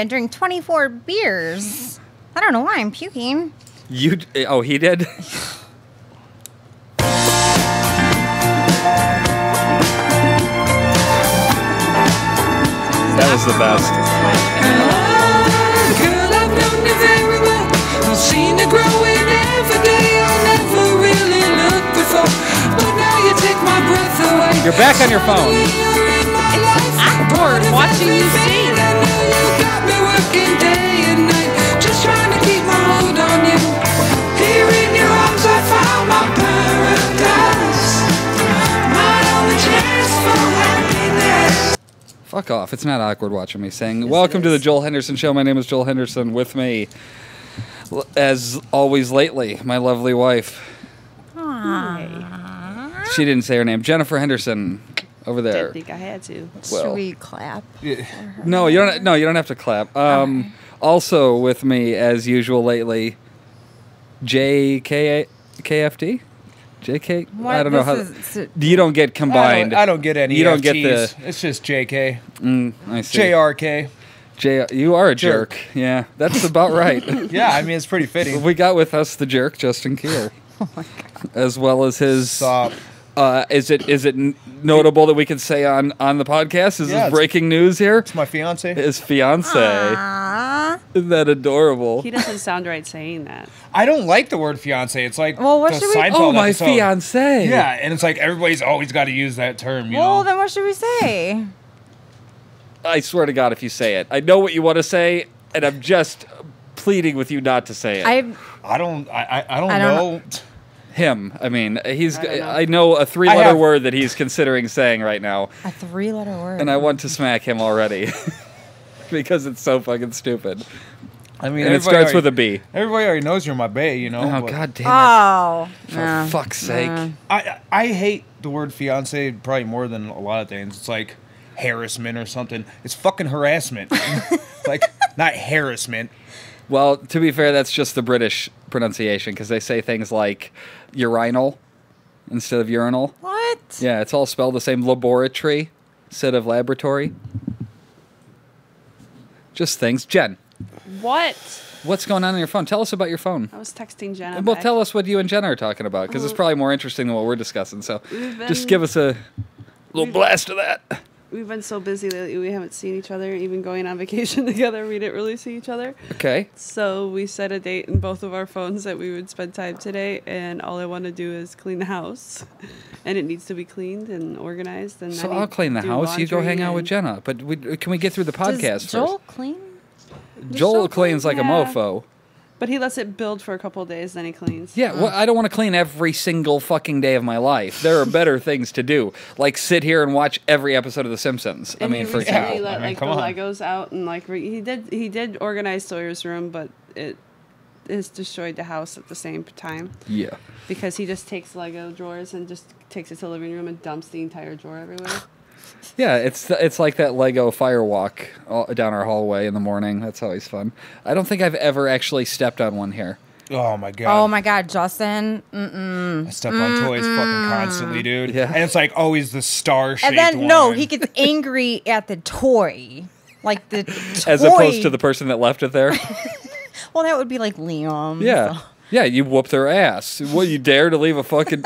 didn't drink 24 beers. I don't know why I'm puking. You? Oh, he did. that was the best. Girl, I've known you very well. I've seen you growing every day. I never really looked before. But now you take my breath away. You're back on your phone. It's awkward watching you sing. Fuck off. It's not awkward watching me sing. Welcome to the Joel Henderson Show. My name is Joel Henderson. With me, as always lately, my lovely wife. She didn't say her name. Jennifer Henderson over there. Didn't think I had to. Well- Should we clap? No, you don't. No, you don't have to clap. Um, Also with me, as usual lately, JK KFT, JK. I don't know This how. is- s- you don't get combined. I don't, I don't get any. You don't get FTs. the- It's just JK. Mm, I see. JRK. J. You are a jerk. Jerk. Yeah, that's about right. Yeah, I mean it's pretty fitting. we got with us the jerk Justin Kuehl, as well as his. Stop. Uh, is it is it notable that we can say on on the podcast? Is Yeah, this breaking news here? It's my fiance. His fiance. Aw. Isn't that adorable? He doesn't sound right saying that. I don't like the word fiance. It's like Well, what the should we- Seinfeld Oh, my episode. fiance. Yeah, and it's like everybody's always got to use that term. You Well, know. then what should we say? I swear to God, if you say it, I know what you want to say, and I'm just pleading with you not to say it. I I don't. I. I, I don't I don't know. Him. I mean, he's. I know. I know a three-letter have- word that he's considering saying right now, a three-letter word. and I want to smack him already because it's so fucking stupid. I mean, And it everybody starts with a B. Everybody already knows you're my bae. You know. Oh but God damn it! Oh. For no. fuck's sake! no. I I hate the word fiance probably more than a lot of things. It's like harassment or something. It's fucking harassment. like not harassment. Well, to be fair, that's just the British pronunciation because they say things like urinal instead of urinal. What? Yeah, it's all spelled the same. Laboratory instead of laboratory. Just things. Jen, What? what's going on on your phone? Tell us about your phone. I was texting Jenna. Well, tell us what you and Jen are talking about because it's oh. probably more interesting than what we're discussing. So just give us a little blast of that. We've been so busy lately. We haven't seen each other. Even going on vacation together, we didn't really see each other. Okay. So we set a date in both of our phones that we would spend time today. And all I want to do is clean the house, and it needs to be cleaned and organized. And So I'll clean the house. You go hang out with Jenna. But we, can we get through the podcast Does first? Joel clean? Does Joel Joel cleans like a mofo. But he lets it build for a couple days, then he cleans. Yeah, well, I don't want to clean every single fucking day of my life. There are better things to do, like sit here and watch every episode of The Simpsons. I And mean, he for recently example. let I mean, like the come on. Legos out and like re- he did he did organize Sawyer's room, but it has destroyed the house at the same time Yeah. because he just takes Lego drawers and just takes it to the living room and dumps the entire drawer everywhere. Yeah, it's it's like that Lego firewalk all, uh, down our hallway in the morning. That's always fun. I don't think I've ever actually stepped on one here. Oh my god. Oh my God, Justin. Mm-mm. I step on toys fucking constantly, dude. Yeah. And it's like always the star shaped And then one. no, he gets angry at the toy, like the toy. As opposed to the person that left it there. Well, that would be like Liam. Yeah. so. Yeah, you whoop their ass. What, you dare to leave a fucking.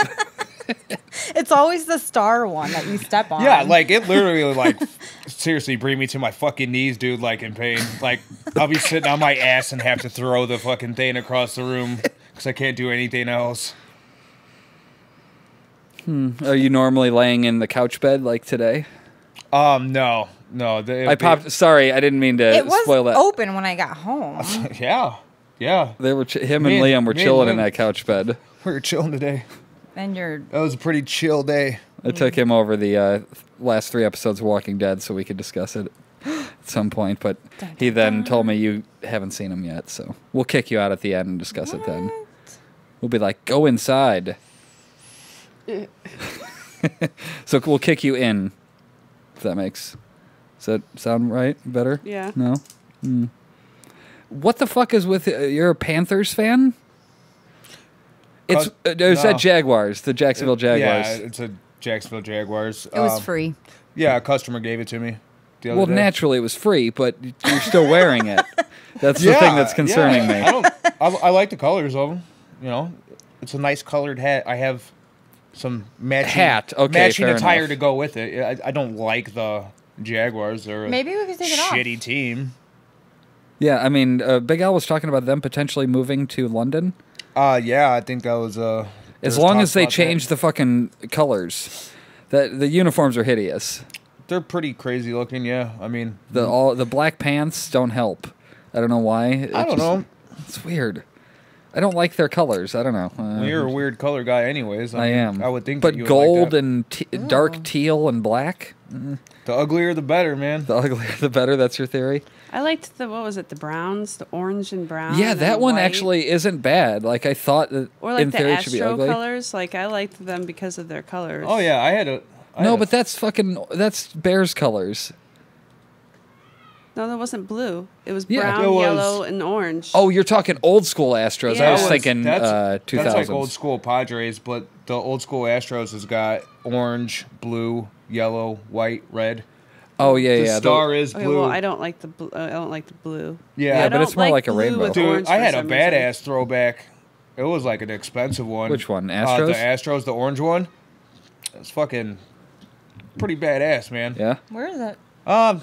It's always the star one that you step on. Yeah, like it literally like seriously bring me to my fucking knees, dude, like in pain. Like I'll be sitting on my ass and have to throw the fucking thing across the room because I can't do anything else. Are you normally laying in the couch bed like today? Um, no, no. The, I popped. Sorry, I didn't mean to it was spoil that. open when I got home. Yeah, yeah. They were ch- him and and- Liam were me and chilling in that couch bed. We were chilling today. And you're That was a pretty chill day. I took him over the uh, last three episodes of Walking Dead so we could discuss it at some point. But he then told me you haven't seen him yet, so we'll kick you out at the end and discuss it then. We'll be like, go inside. so we'll kick you in. If that makes. Does that sound right? Better? Yeah. No. Hmm. What the fuck is with uh, you're a Panthers fan? It's Cause- uh, no, it said no. Jaguars, the Jacksonville Jaguars. Yeah, it's a Jacksonville Jaguars. it was Um, free. Yeah, a customer gave it to me the other Well, day. naturally it was free, but you're still wearing it. That's the Yeah, thing that's concerning yeah. me. I don't. I, I like the colors of them. You know, it's a nice colored hat. I have some matching Hat, okay, matching attire enough. to go with it. I, I don't like the Jaguars. They're Maybe we could take it off. shitty team. Yeah, I mean, uh, Big Al was talking about them potentially moving to London. Uh yeah, I think that was uh. As long as they change the fucking colors. That the uniforms are hideous. they're pretty crazy looking. Yeah, I mean, The all the black pants don't help. I don't know why. It I don't just- know. It's weird. I don't like their colors. I don't know. Uh, Well, you're a weird color guy, anyways. I mean, am. I would think, but that you would like gold that. and te- dark teal and black. the uglier the better, man. The uglier the better. That's your theory. I liked the what was it? The browns, the orange and brown. yeah, and that one white. actually isn't bad. Like I thought that Or like in the theory it should be Astro ugly. colors. Like I liked them because of their colors. Oh yeah, I had a. I No, had a- but that's fucking that's Bears colors. No, that wasn't blue. It was Yeah. brown, It was- yellow, and orange. Oh, you're talking old school Astros. Yeah. I was was- thinking that's, uh, 2000s. that's like old school Padres, but the old school Astros has got orange, blue, yellow, white, red. Oh yeah, the yeah. star is Okay, blue. well, I don't like the blue. I don't like the blue. Yeah. Yeah, but it's more like a rainbow. Dude, I had a some reason. badass throwback. It was like an expensive one. Which one? Uh, Astros? the Astros, the orange one. It's fucking pretty badass, man. yeah. Where is it? Um,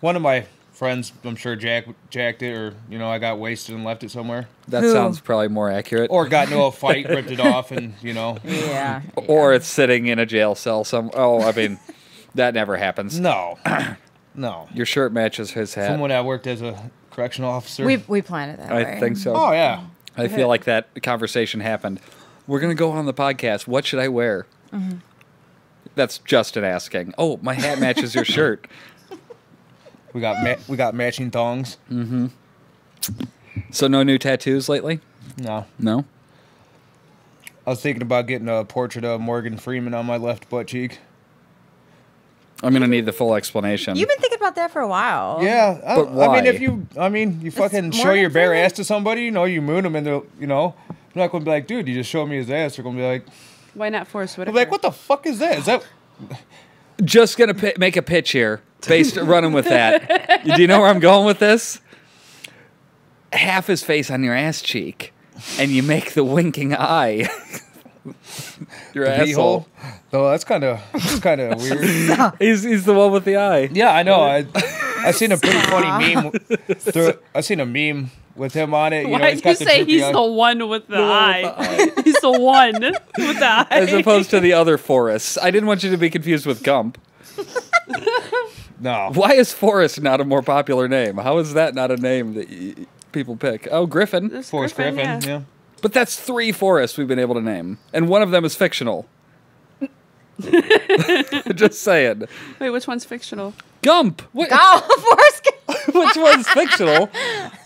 one of my friends, I'm sure Jack jacked it, or you know, I got wasted and left it somewhere, That Who? sounds probably more accurate. or got into a fight, ripped it off, and you know, Yeah. or it's sitting in a jail cell. Some. Oh, I mean, that never happens. no, no. Your shirt matches his hat. Someone I worked as a correctional officer. We we planned it that way. I think so. oh yeah. I feel like that conversation happened. We're gonna go on the podcast. What should I wear? Mm-hmm. That's Justin asking. Oh, my hat matches your shirt. We got ma- we got matching thongs. So no new tattoos lately? No, No. I was thinking about getting a portrait of Morgan Freeman on my left butt cheek. I'm gonna need the full explanation. You've been thinking about that for a while. Yeah, I, But I mean, if you, I mean, you fucking show your bare Freeman? ass to somebody, you know, you moon them, and they're, you know, they're not gonna be like, dude, you just showed me his ass. They're gonna be like, Why not Forest they'll Whitaker? like, what the fuck is that? Is that? Just gonna pi- make a pitch here, based running with that. Do you know where I'm going with this? Half his face on your ass cheek, and you make the winking eye. your the asshole. Beehole? Oh, that's kind of, that's kind of weird. He's he's the one with the eye. Yeah, I know. I, I seen a pretty funny meme. Through, I seen a meme with him on it. You know, Why he's do you got the say droopy he's eye. the one with the, one eye? with the he's the one with the eye. As opposed to the other Forrest. I didn't want you to be confused with Gump. No, Why is Forrest not a more popular name? How is that not a name that y- people pick? Oh, Griffin. There's Forrest Griffin. yeah. yeah. But that's three Forrests we've been able to name, and one of them is fictional. Just saying. Wait, which one's fictional? Gump. What, Oh, Forrest Gump. which one's fictional?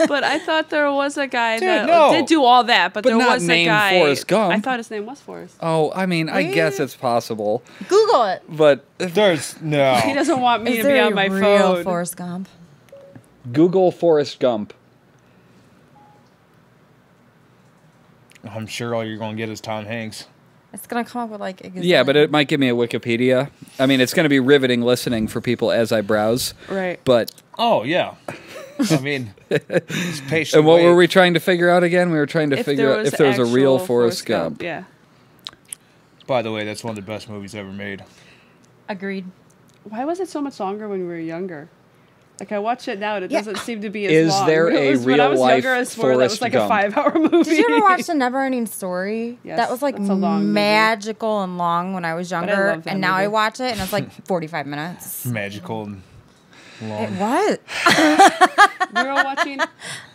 But I thought there was a guy Dude, that no. did do all that. But, But there not was a named guy. Forrest Gump. I thought his name was Forrest. Oh, I mean, I guess it's possible, Google it. but There's no. He doesn't want me Is to be there on a my real phone. Forrest Gump? Google Forrest Gump. I'm sure all you're gonna get is Tom Hanks. It's gonna come up with like. a Yeah, but it might give me a Wikipedia. I mean, it's going to be riveting listening for people as I browse. Right. But Oh yeah. I mean, just patient. and what were we trying to figure out again? We were trying to if figure there out was if there was a real actual Forrest Gump. Yeah. By the way, that's one of the best movies ever made. agreed. Why was it so much longer when we were younger? Like I watch it now, and it Yeah. doesn't seem to be as Is long. there It a was- when I was real-life younger, I swore that Forrest was like Gump? a five-hour movie. Did you ever watch The Never-Ending Story? Yes, that was like a long movie. magical and long when I was I younger, love that and now I watch it and it's like 45 minutes. Magical and It long. was. we were all watching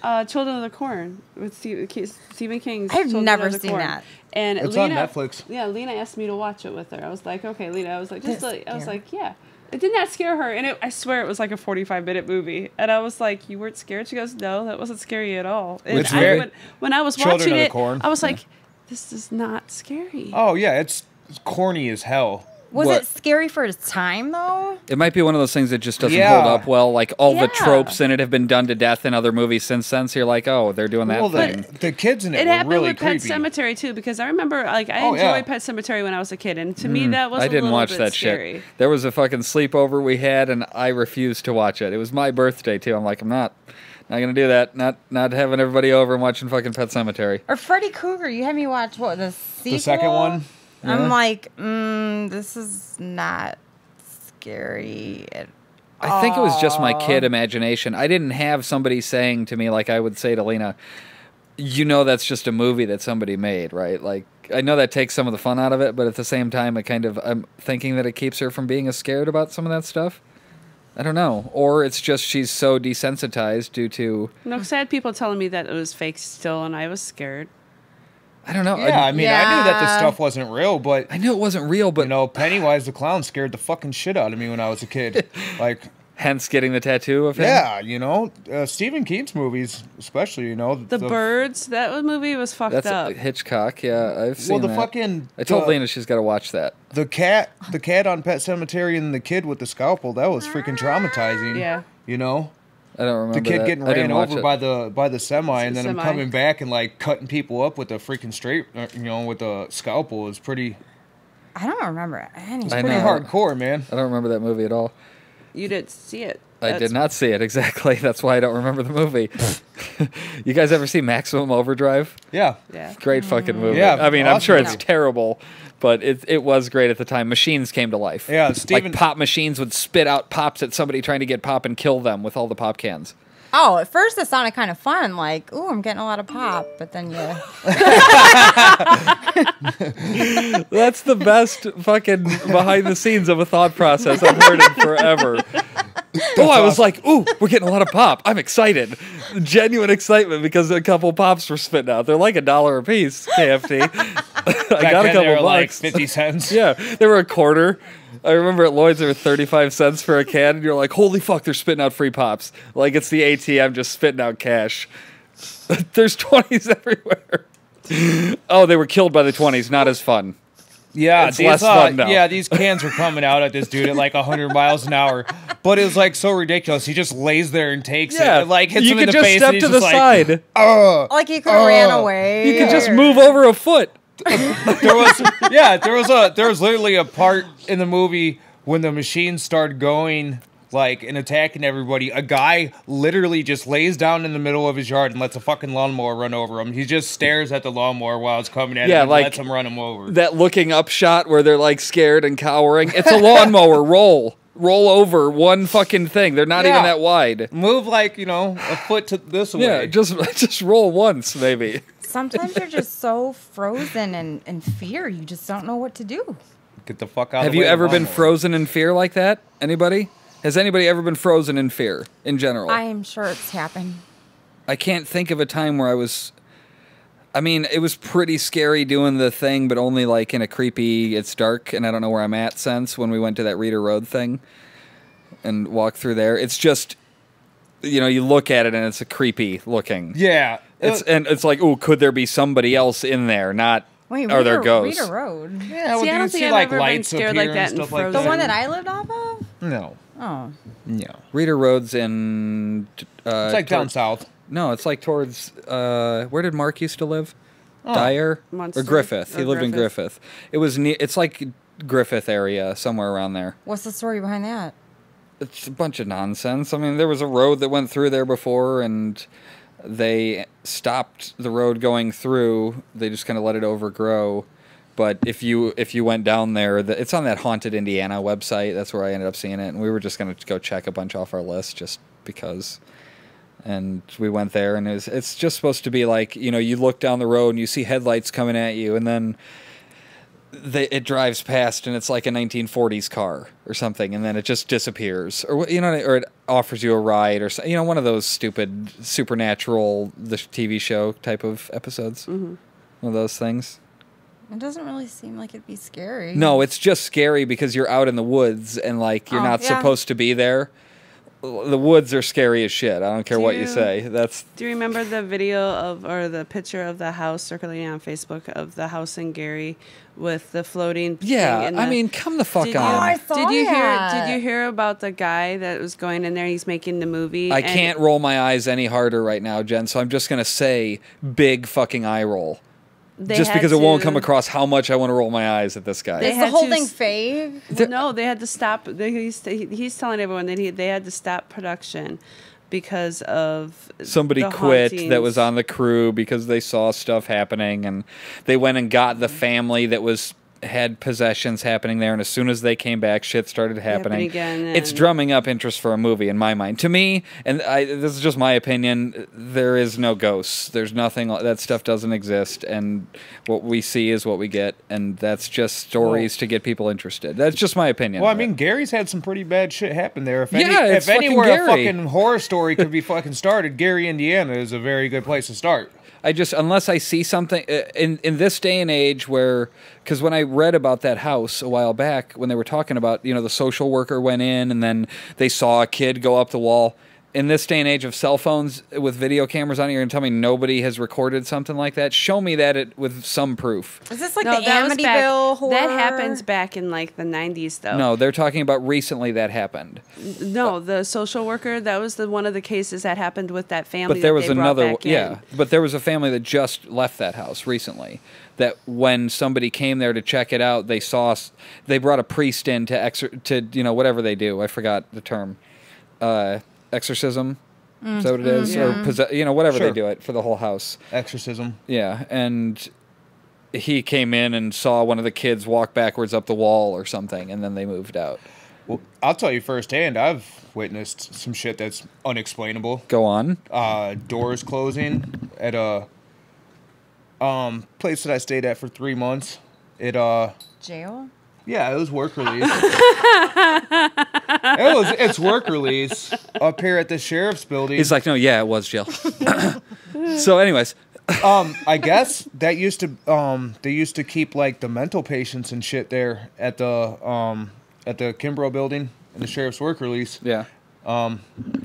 uh, Children of the Corn with Steve, K- Stephen King's. I've Children never of the seen Corn. that. And It's on Lena, Netflix. Yeah, Lena asked me to watch it with her. I was like, okay, Lena. I was like, just That's like, I was scary. like, yeah. It did not scare her, and it, I swear it was like a forty-five minute movie. And I was like, "You weren't scared?" She goes, "No, that wasn't scary at all." And Which I, very- when, when I was Children watching of the it, Corn. I was like, "This is not scary." Oh yeah, it's corny as hell. Was What? it scary for its time though? It might be one of those things that just doesn't Yeah. hold up well. Like all the tropes in it have been done to death in other movies since then. So you're like, oh, they're doing that well, thing. the, the kids in it, It were happened really with creepy. Pet Sematary too, because I remember like I Oh, enjoyed yeah. Pet Sematary when I was a kid, and to me that was Mm. I a didn't little watch bit that scary. shit. There was a fucking sleepover we had, and I refused to watch it. It was my birthday too. I'm like, I'm not, not gonna do that. Not, not having everybody over and watching fucking Pet Sematary. Or Freddy Krueger? You had me watch what the sequel? The second one? Yeah. I'm like, mm, this is not scary. At I think it was just my kid imagination. I didn't have somebody saying to me like I would say to Lena, "You know, that's just a movie that somebody made, right?" Like I know that takes some of the fun out of it, but at the same time, it kind of I'm thinking that it keeps her from being as scared about some of that stuff. I don't know, or it's just she's so desensitized due to No, 'cause I had people telling me that it was fake still, and I was scared. I don't know. Yeah, I I, mean, I knew that this stuff wasn't real, but I knew it wasn't real, but you know, Pennywise the clown scared the fucking shit out of me when I was a kid. like, hence getting the tattoo of him. yeah, you know, uh, Stephen King's movies, especially, you know, The, birds, that movie was fucked that's up. Hitchcock. Yeah, I've seen Well, the that. fucking I told the, Lena she's got to watch that. the cat, the cat on Pet Sematary, and the kid with the scalpel. That was freaking traumatizing. Yeah. you know, I don't remember the kid that. getting I ran over it. by the by the semi, and then him Semi. coming back and like cutting people up with a freaking straight, uh, you know, with a scalpel is pretty I don't remember any. I pretty know. hardcore, man. I don't remember that movie at all. You didn't see it. I did not see it exactly. That's why I don't remember the movie. you guys ever see Maximum Overdrive? Yeah, Yeah. Great fucking movie. Yeah, I mean, I'm sure it's terrible, but it it was great at the time. Machines came to life. Yeah, Steven- like pop machines would spit out pops at somebody trying to get pop and kill them with all the pop cans. Oh, at first it sounded kind of fun, like, "Ooh, I'm getting a lot of pop," but then you, That's the best fucking behind the scenes of a thought process I've heard in forever. oh, I was like, ooh, we're getting a lot of pop. I'm excited. Genuine excitement because a couple pops were spitting out. They're like a dollar a piece, KFT. I Back got a then, they couple were like bucks. fifty cents. yeah, they were a quarter. I remember at Lloyd's they were 35 cents for a can, and you're like, holy fuck, they're spitting out free pops. Like it's the ATM just spitting out cash. There's 20s everywhere. Oh, they were killed by the 20s. Not as fun. Yeah, It's these, less uh, fun now. yeah, these cans were coming out at this dude at like 100 miles an hour, but it was like so ridiculous. He just lays there and takes it, and, like hits you him in could the just face, step and he's to the like, side. "Ugh." like you could have ran Oh. away. You could just move over a foot. there was yeah, there was a there was literally a part in the movie when the machines started going like and attacking everybody. A guy literally just lays down in the middle of his yard and lets a fucking lawnmower run over him. He just stares at the lawnmower while it's coming at Yeah, him and like- lets him run him over. That looking up shot where they're like scared and cowering. It's a lawnmower. Roll. Roll over one fucking thing. They're not even that wide. Move like you know a foot to this way. Yeah, just just roll once maybe. Sometimes you're just so frozen in, in fear, you just don't know what to do. get the fuck out. Have of the you way ever been frozen in fear like that? Anybody? Has anybody ever been frozen in fear in general? I am sure it's happened. I can't think of a time where I was. I mean, it was pretty scary doing the thing, but only like in a creepy, it's dark and I don't know where I'm at sense when we went to that Reder Road thing and walked through there. It's just, you know, you look at it and it's a creepy looking. Yeah, It's Uh, and it's like, oh, could there be somebody else in there? Not Wait, are there ghosts? Reder Road. yeah. Well, See, I don't see think I've like ever been lights scared like that and in stuff like that. The one that I lived off of? No, Oh. no. Reder Road's in. Uh, It's like down south. No, it's like towards. Uh, where did Mark used to live? Oh. Dyer Munster or Griffith. He or lived in Griffith. Griffith. It was near. It's like Griffith area somewhere around there. What's the story behind that? It's a bunch of nonsense. I mean, there was a road that went through there before, and they stopped the road going through. They just kind of let it overgrow. But if you if you went down there, the, it's on that haunted Indiana website. That's where I ended up seeing it, and we were just gonna go check a bunch off our list just because. And we went there, and it's it's just supposed to be like you know you look down the road and you see headlights coming at you, and then they, it drives past and it's like a 1940s car or something, and then it just disappears, or you know, or it offers you a ride or you know one of those stupid supernatural the TV show type of episodes. Mm-hmm. One of those things. It doesn't really seem like it'd be scary. No, it's just scary because you're out in the woods and like you're Oh, not yeah. supposed to be there. The woods are scary as shit. I don't care Do what you you- say. That's Do you remember the video of or the picture of the house circulating on Facebook of the house in Gary with the floating? yeah. and I the- mean, come the fuck Did on. you, I saw did you hear? Did you hear about the guy that was going in there? He's making the movie. I and can't roll my eyes any harder right now, Jen. So I'm just gonna say big fucking eye roll, they just had because it won't come across how much I want to roll my eyes at this guy. They Is the had whole thing fake? Well, no, they had to stop. They, he's, he's telling everyone that he, they had to stop production because of Somebody the quit that was on the crew because they saw stuff happening, and they went and got the family that was had possessions happening there. And as soon as they came back, shit started happening. again, it's drumming up interest for a movie in my mind. To me, and I, this is just my opinion. There is no ghosts. There's nothing. That stuff doesn't exist, and what we see is what we get, and that's just stories to get people interested. That's just my opinion. Well, I mean, Gary's had some pretty bad shit happen there. If, any, Yeah, it's if fucking anywhere a fucking horror story could be fucking started, Gary, Indiana is a very good place to start. I just unless I see something uh, in in this day and age where because when I read about that house a while back when they were talking about you know the social worker went in and then they saw a kid go up the wall. In this day and age of cell phones with video cameras on, it, you're gonna tell me nobody has recorded something like that. Show me that it, with some proof. Is this like no, the that was Amityville horror? That happens back in like the '90s, though. No, they're talking about recently that happened. no, the social worker. That was the one of the cases that happened with that family. But there that was they another, back in. yeah. But there was a family that just left that house recently. That when somebody came there to check it out, they saw they brought a priest in to exor- to you know whatever they do. I forgot the term, uh, exorcism. Is that what it is? Or possess- you know whatever Sure. they do it for the whole house. Exorcism. Yeah, and he came in and saw one of the kids walk backwards up the wall or something, and then they moved out. Well, I'll tell you firsthand, I've witnessed some shit that's unexplainable. Go on. Uh, doors closing at a um place that I stayed at for three months. It uh Jail? Yeah, it was work release. it was it's work release up here at the sheriff's building. He's like, no, yeah, it was jail. so, anyways, um, I guess that used to um they used to keep like the mental patients and shit there at the um at the Kimbrough building in the sheriff's work release. yeah. And,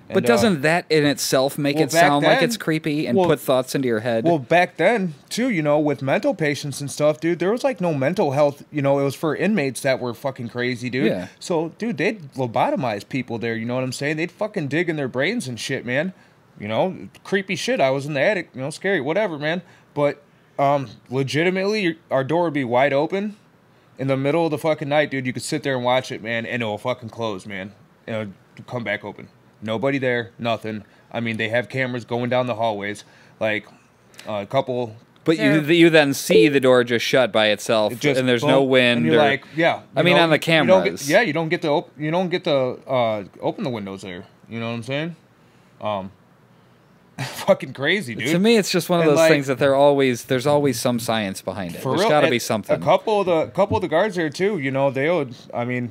But uh, doesn't that in itself make well, it sound like it's creepy and well- put thoughts into your head? Well, back then too, you know, with mental patients and stuff, dude, there was like no mental health. You know, it was for inmates that were fucking crazy, dude. Yeah. So, dude, they'd lobotomize people there. You know what I'm saying? They'd fucking dig in their brains and shit, man. You know, creepy shit. I was in the attic. You know, scary, whatever, man. But um, legitimately, our door would be wide open in the middle of the fucking night, dude. You could sit there and watch it, man, and it'll fucking close, man. And it'll come back open. Nobody there, nothing. I mean, they have cameras going down the hallways, like uh, a couple. but you you then see the door just shut by itself, it just and there's boom, no wind. And you're or- like, yeah. I mean, on the you get- cameras. yeah, you don't get to op- you don't get to uh, open the windows there. You know what I'm saying? Um, fucking crazy, dude. to me, it's just one of And, those like- things that there always there's always some science behind it. For There's real, got to be something. A couple of the couple of the guards there too. You know, they would. I mean,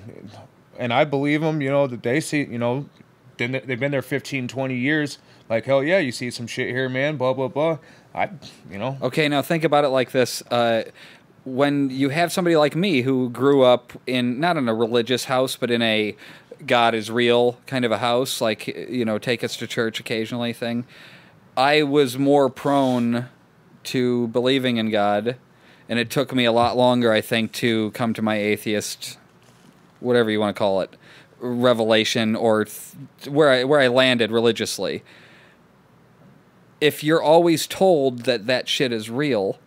and I believe them. You know that they see. You know, they- they've been there 15, 20 years. Like hell yeah, you see some shit here, man. Blah blah blah. I, you know, Okay, now think about it like this. Uh, when you have somebody like me who grew up in not in a religious house, but in a God is real kind of a house, like you know, take us to church occasionally thing, I was more prone to believing in God, and it took me a lot longer, I think, to come to my atheist, whatever you want to call it, revelation or th- where I where I landed religiously. If you're always told that that shit is real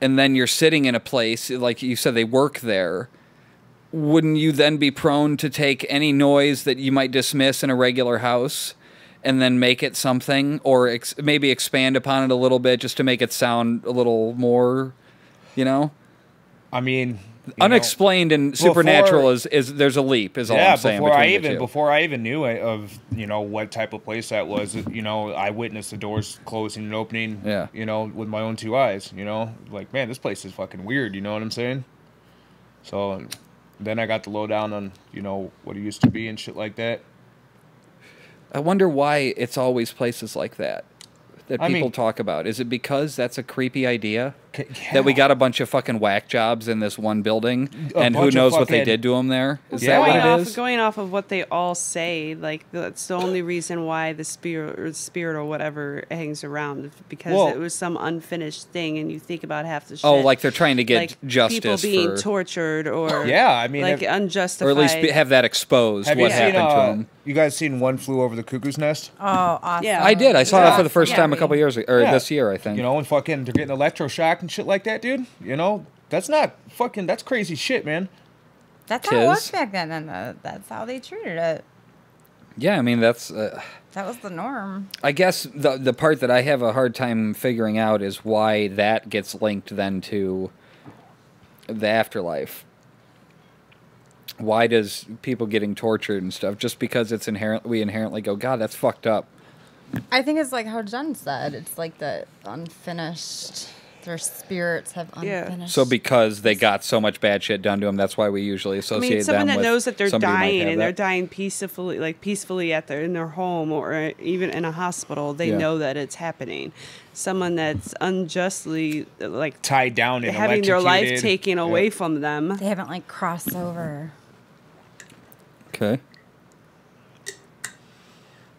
and then you're sitting in a place like you said they work there wouldn't you then be prone to take any noise that you might dismiss in a regular house and then make it something? Or ex- maybe expand upon it a little bit just to make it sound a little more you know? I mean, you know- unexplained and Before- supernatural is, is there's a leap is all yeah, i'm saying before I even before I even knew uh, of you know what type of place that was, you know, I witnessed the doors closing and opening. Yeah. You know, with my own two eyes. You know, like man, this place is fucking weird. You know what I'm saying? So, then I got the lowdown on you know what it used to be and shit like that. I wonder why it's always places like that that I people mean- talk about. Is it because that's a creepy idea? Okay, that we got a bunch of fucking whack jobs in this one building, A and who bunch of knows what they did to them there? Is Yeah. that going what off it is? going off of what they all say, like that's the only reason why the spirit or spirit or whatever hangs around because Well- it was some unfinished thing, and you think about half the shit. Oh, like they're trying to get like justice people being for, tortured or Yeah, I mean, like have- unjustified, or at least be, have that exposed. Have what you seen? happened to Uh, them? you guys seen One Flew Over the Cuckoo's Nest? Oh, awesome. Yeah. I did. I saw Yeah. that for the first Yeah. time a couple years ago, or Yeah. this year, I think. You know, and fucking they're getting electroshock and shit like that, dude. You know, that's not fucking. That's crazy shit, man. That's how it was back then, and uh, that's how they treated it. yeah, I mean that's. Uh, That was the norm. I guess the the part that I have a hard time figuring out is why that gets linked then to the afterlife. Why does people getting tortured and stuff just because it's inherent we inherently go God that's fucked up. I think it's like how Jen said. It's like the unfinished. Their spirits have Yeah. unfinished. So because they got so much bad shit done to them, that's why we usually I associate mean, someone them that with knows that they're somebody who might dying have and they're dying peacefully, like peacefully at their in their home or uh, even in a hospital, they Yeah. know that it's happening. Someone that's unjustly uh, like Tied down and having their life electrocuted. taken Yeah. away from them. they haven't like crossed over. Okay.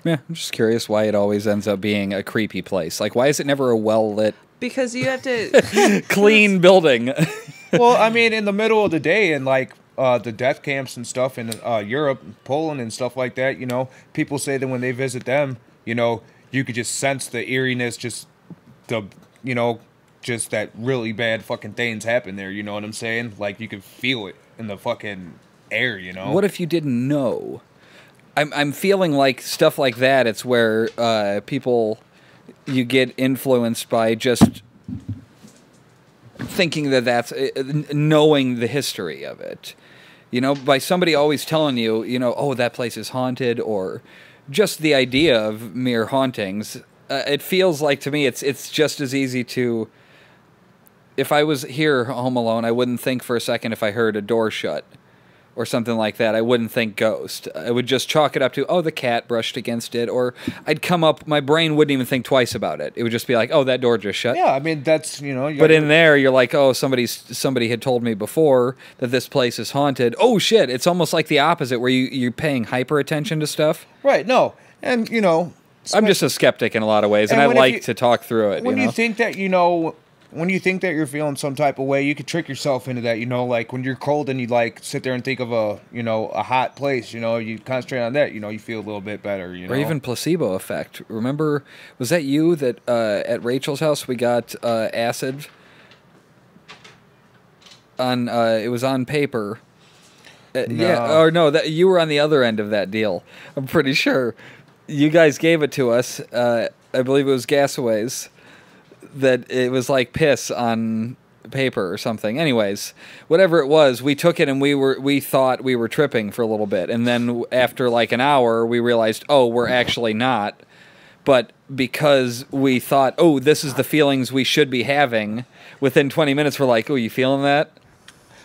Yeah, I'm just curious why it always ends up being a creepy place. Like, why is it never a well lit, Because you have to clean building? well, I mean, in the middle of the day, and like uh, the death camps and stuff in uh, Europe, Poland, and stuff like that, you know, people say that when they visit them, you know, you could just sense the eeriness, just the, you know, just that really bad fucking things happen there. You know what I'm saying? Like you could feel it in the fucking air. You know. What if you didn't know? I'm I'm feeling like stuff like that. It's where uh, people you get influenced by just thinking that that's uh, knowing the history of it. You know, by somebody always telling you, you know, oh that place is haunted, or just the idea of mere hauntings. Uh, it feels like to me it's it's just as easy to. If I was here home alone, I wouldn't think for a second if I heard a door shut or something like that, I wouldn't think ghost. I would just chalk it up to, oh, the cat brushed against it, or I'd come up, my brain wouldn't even think twice about it. It would just be like, oh, that door just shut. Yeah, I mean that's you know. You But in there, you're like, oh, somebody's somebody had told me before that this place is haunted. Oh shit! It's almost like the opposite, where you you're paying hyper attention to stuff. right, no, and you know, I'm just a skeptic in a lot of ways, and, And I like you- to talk through it. when you you, think that you know when you think that you're feeling some type of way you could trick yourself into that you know like when you're cold and you like sit there and think of a you know a hot place you know you concentrate on that you know you feel a little bit better you know or even placebo effect. Remember, was that you that uh, at Rachel's house we got uh, acid on? Uh, it was on paper. Uh, Yeah, No. or no, that you were on the other end of that deal. I'm pretty sure you guys gave it to us. Uh, I believe it was Gasaways. That it was like piss on paper or something. Anyways, whatever it was, we took it and we were we thought we were tripping for a little bit, and then after like an hour, we realized, oh, we're actually not. But because we thought, oh, this is the feelings we should be having, within 20 minutes, we're like, oh, you feeling that?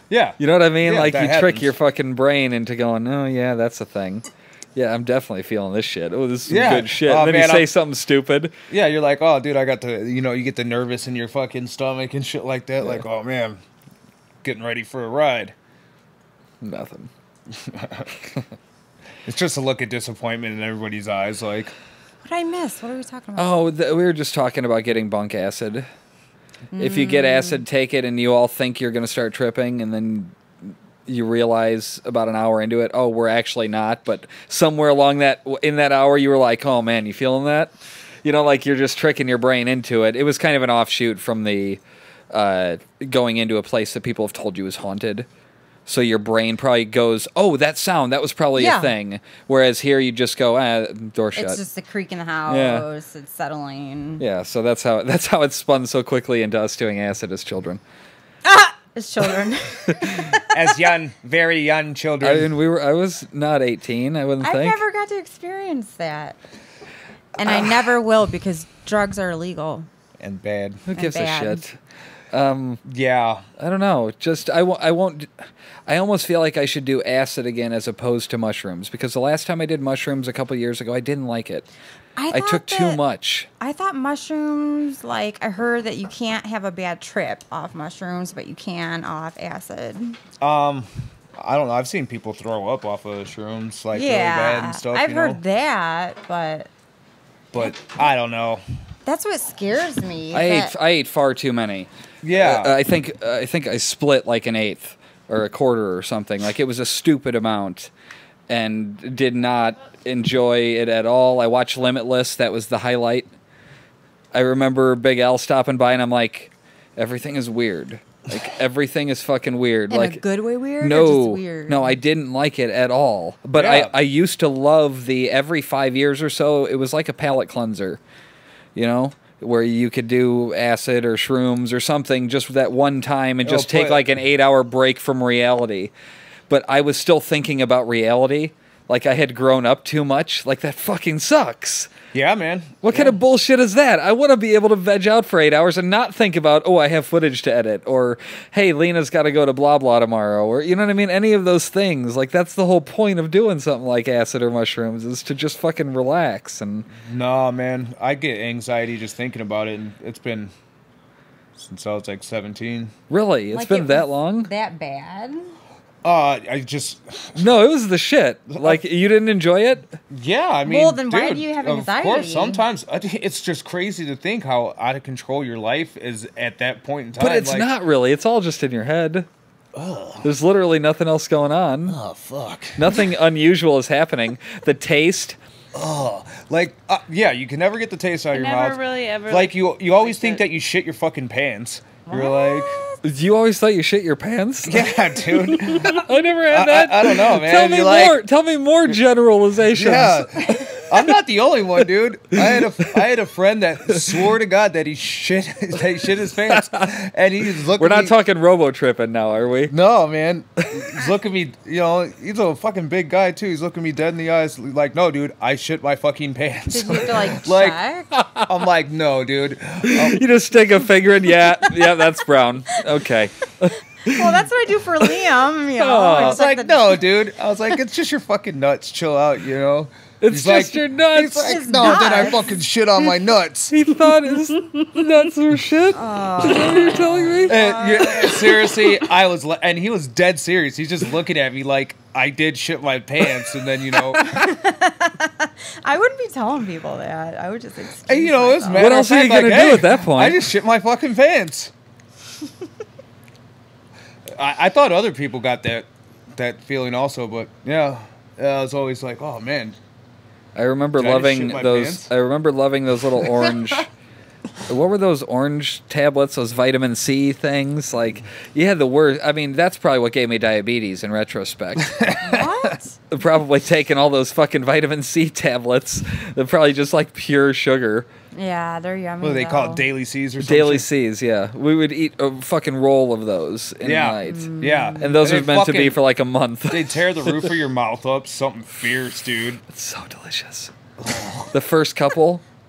yeah You know what I mean? Yeah, like you that trick your fucking brain into going, oh yeah, that's a thing. Yeah, I'm definitely feeling this shit. Oh, this is some Yeah. good shit. Oh, and then man, you say I'm- something stupid. yeah you're like oh dude i got the you know you get the nervous in your fucking stomach and shit like that like oh man getting ready for a ride Nothing. it's just a look of disappointment in everybody's eyes like What did I miss? What are we talking about? Oh, th- we were just talking about getting bunk acid. If you get mm. acid, take it, and you all think you're going to start tripping, and then you realize about an hour into it, oh, we're actually not. But somewhere along that in that hour, you were like, oh man, you feeling that? You know, like you're just tricking your brain into it. It was kind of an offshoot from the uh, going into a place that people have told you is haunted. So your brain probably goes, "Oh, that sound, that was probably Yeah. a thing." Whereas here, you just go, "Ah, door shut." It's just a creak in the house. It's settling. Yeah, so that's how that's how it spun so quickly into us doing acid as children. As children. as young very young children. I mean, we were. I was not eighteen. I wouldn't I think. never got to experience that. And I ah. never will because drugs are illegal. and bad Who gives a bad. shit? Um, yeah. I don't know. Just I won't. I won't. I almost feel like I should do acid again as opposed to mushrooms because the last time I did mushrooms a couple years ago, I didn't like it. I, I took too much. I thought mushrooms, like, I heard that you can't have a bad trip off mushrooms, but you can off acid. Um, I don't know. I've seen people throw up off of shrooms, like really bad and stuff. I've heard know? that, but but I don't know. that's what scares me. I ate. I ate far too many. Yeah. Uh, I think. I think I split like an eighth or a quarter or something. Like it was a stupid amount, and did not enjoy it at all. I watched Limitless. That was the highlight. I remember Big L stopping by, and I'm like, everything is weird. Like everything is fucking weird. in like a good way weird? or No, just weird? no, I didn't like it at all. But Yeah. I, I used to love the every five years or so. It was like a palate cleanser, you know, where you could do acid or shrooms or something just that one time and Oh, just take but- like an eight hour break from reality. But I was still thinking about reality. Like I had grown up too much. Like that fucking sucks. yeah, man. What kind of bullshit is that? I want to be able to veg out for eight hours and not think about, oh, I have footage to edit, or hey, Lena's got to go to blah blah tomorrow, or you know what I mean? Any of those things. Like that's the whole point of doing something like acid or mushrooms is to just fucking relax and No, man. I get anxiety just thinking about it, and it's been since I was like 17. really, it's Like, been it that long. That bad? Uh, I just, No, it was the shit. Like you didn't enjoy it. yeah. I mean, Well, then why do you have Of anxiety? course, sometimes it's just crazy to think how out of control your life is at that point in time. But it's like, not really. It's all just in your head. There's literally nothing else going on. Oh fuck. Nothing unusual is happening. The taste. Oh, like, uh, yeah, you can never get the taste out of your never mouth. Never really ever like you, you always think it. that you shit your fucking pants. You're like, You always thought you shit your pants. yeah, dude. I never had I- that. I don't know, man. Tell me like- more. Tell me more generalizations. Yeah, I'm not the only one, dude. I had a I had a friend that swore to God that he shit that he shit his pants, and he's looking. We're not me, talking robo tripping now, are we? No, man. He's looking me. You know, he's a fucking big guy too. He's looking me dead in the eyes, like, no, dude, I shit my fucking pants. Did you have to, like, Like- check? I'm like, no, dude. Um, you just stick a finger in. Yeah, yeah, that's brown. Okay. Well, that's what I do for Liam. You know, Oh. I I was like, the- no, dude. I was like, it's just your fucking nuts. Chill out, you know. It's He's just like- your nuts. He's like, His no, then I fucking shit on my nuts. he thought his nuts were shit. Oh. Is that what you're telling me? Eh, and you- seriously, I was, and he was dead serious. He's just looking at me like I did shit my pants, and then you know, I wouldn't be telling people that. I would just excuse and, you know, it's myself. What else are you gonna like, do hey, at that point? I just shit my fucking pants. I, I thought other people got that that feeling also, but yeah, yeah I was always like, oh man, I remember Did loving shit those. I remember loving those little orange. What were those orange tablets? Those vitamin C things? Like you had the worst. I mean, that's probably what gave me diabetes in retrospect. What? probably taking all those fucking vitamin C tablets. They're probably just like pure sugar. Yeah, they're yummy. what do they call it, daily C's or something? Daily C's, yeah. We would eat a fucking roll of those in Yeah. a night. Mm. Yeah, And those they are meant to be for like a month. They tear the roof of your mouth up, something fierce, dude. It's so delicious. the first couple,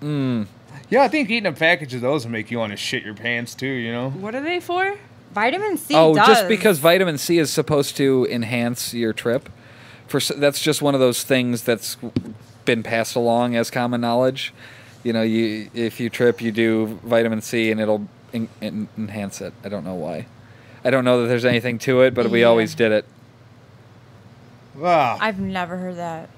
Yeah, I think eating a package of those will make you want to shit your pants too. You know. What are they for? Vitamin C. oh, does. just because vitamin C is supposed to enhance your trip. For that's just one of those things that's been passed along as common knowledge. You know, you if you trip, you do vitamin C, and it'll en- en- enhance it. I don't know why. I don't know that there's anything to it, but we always did it. Ah, I've never heard that.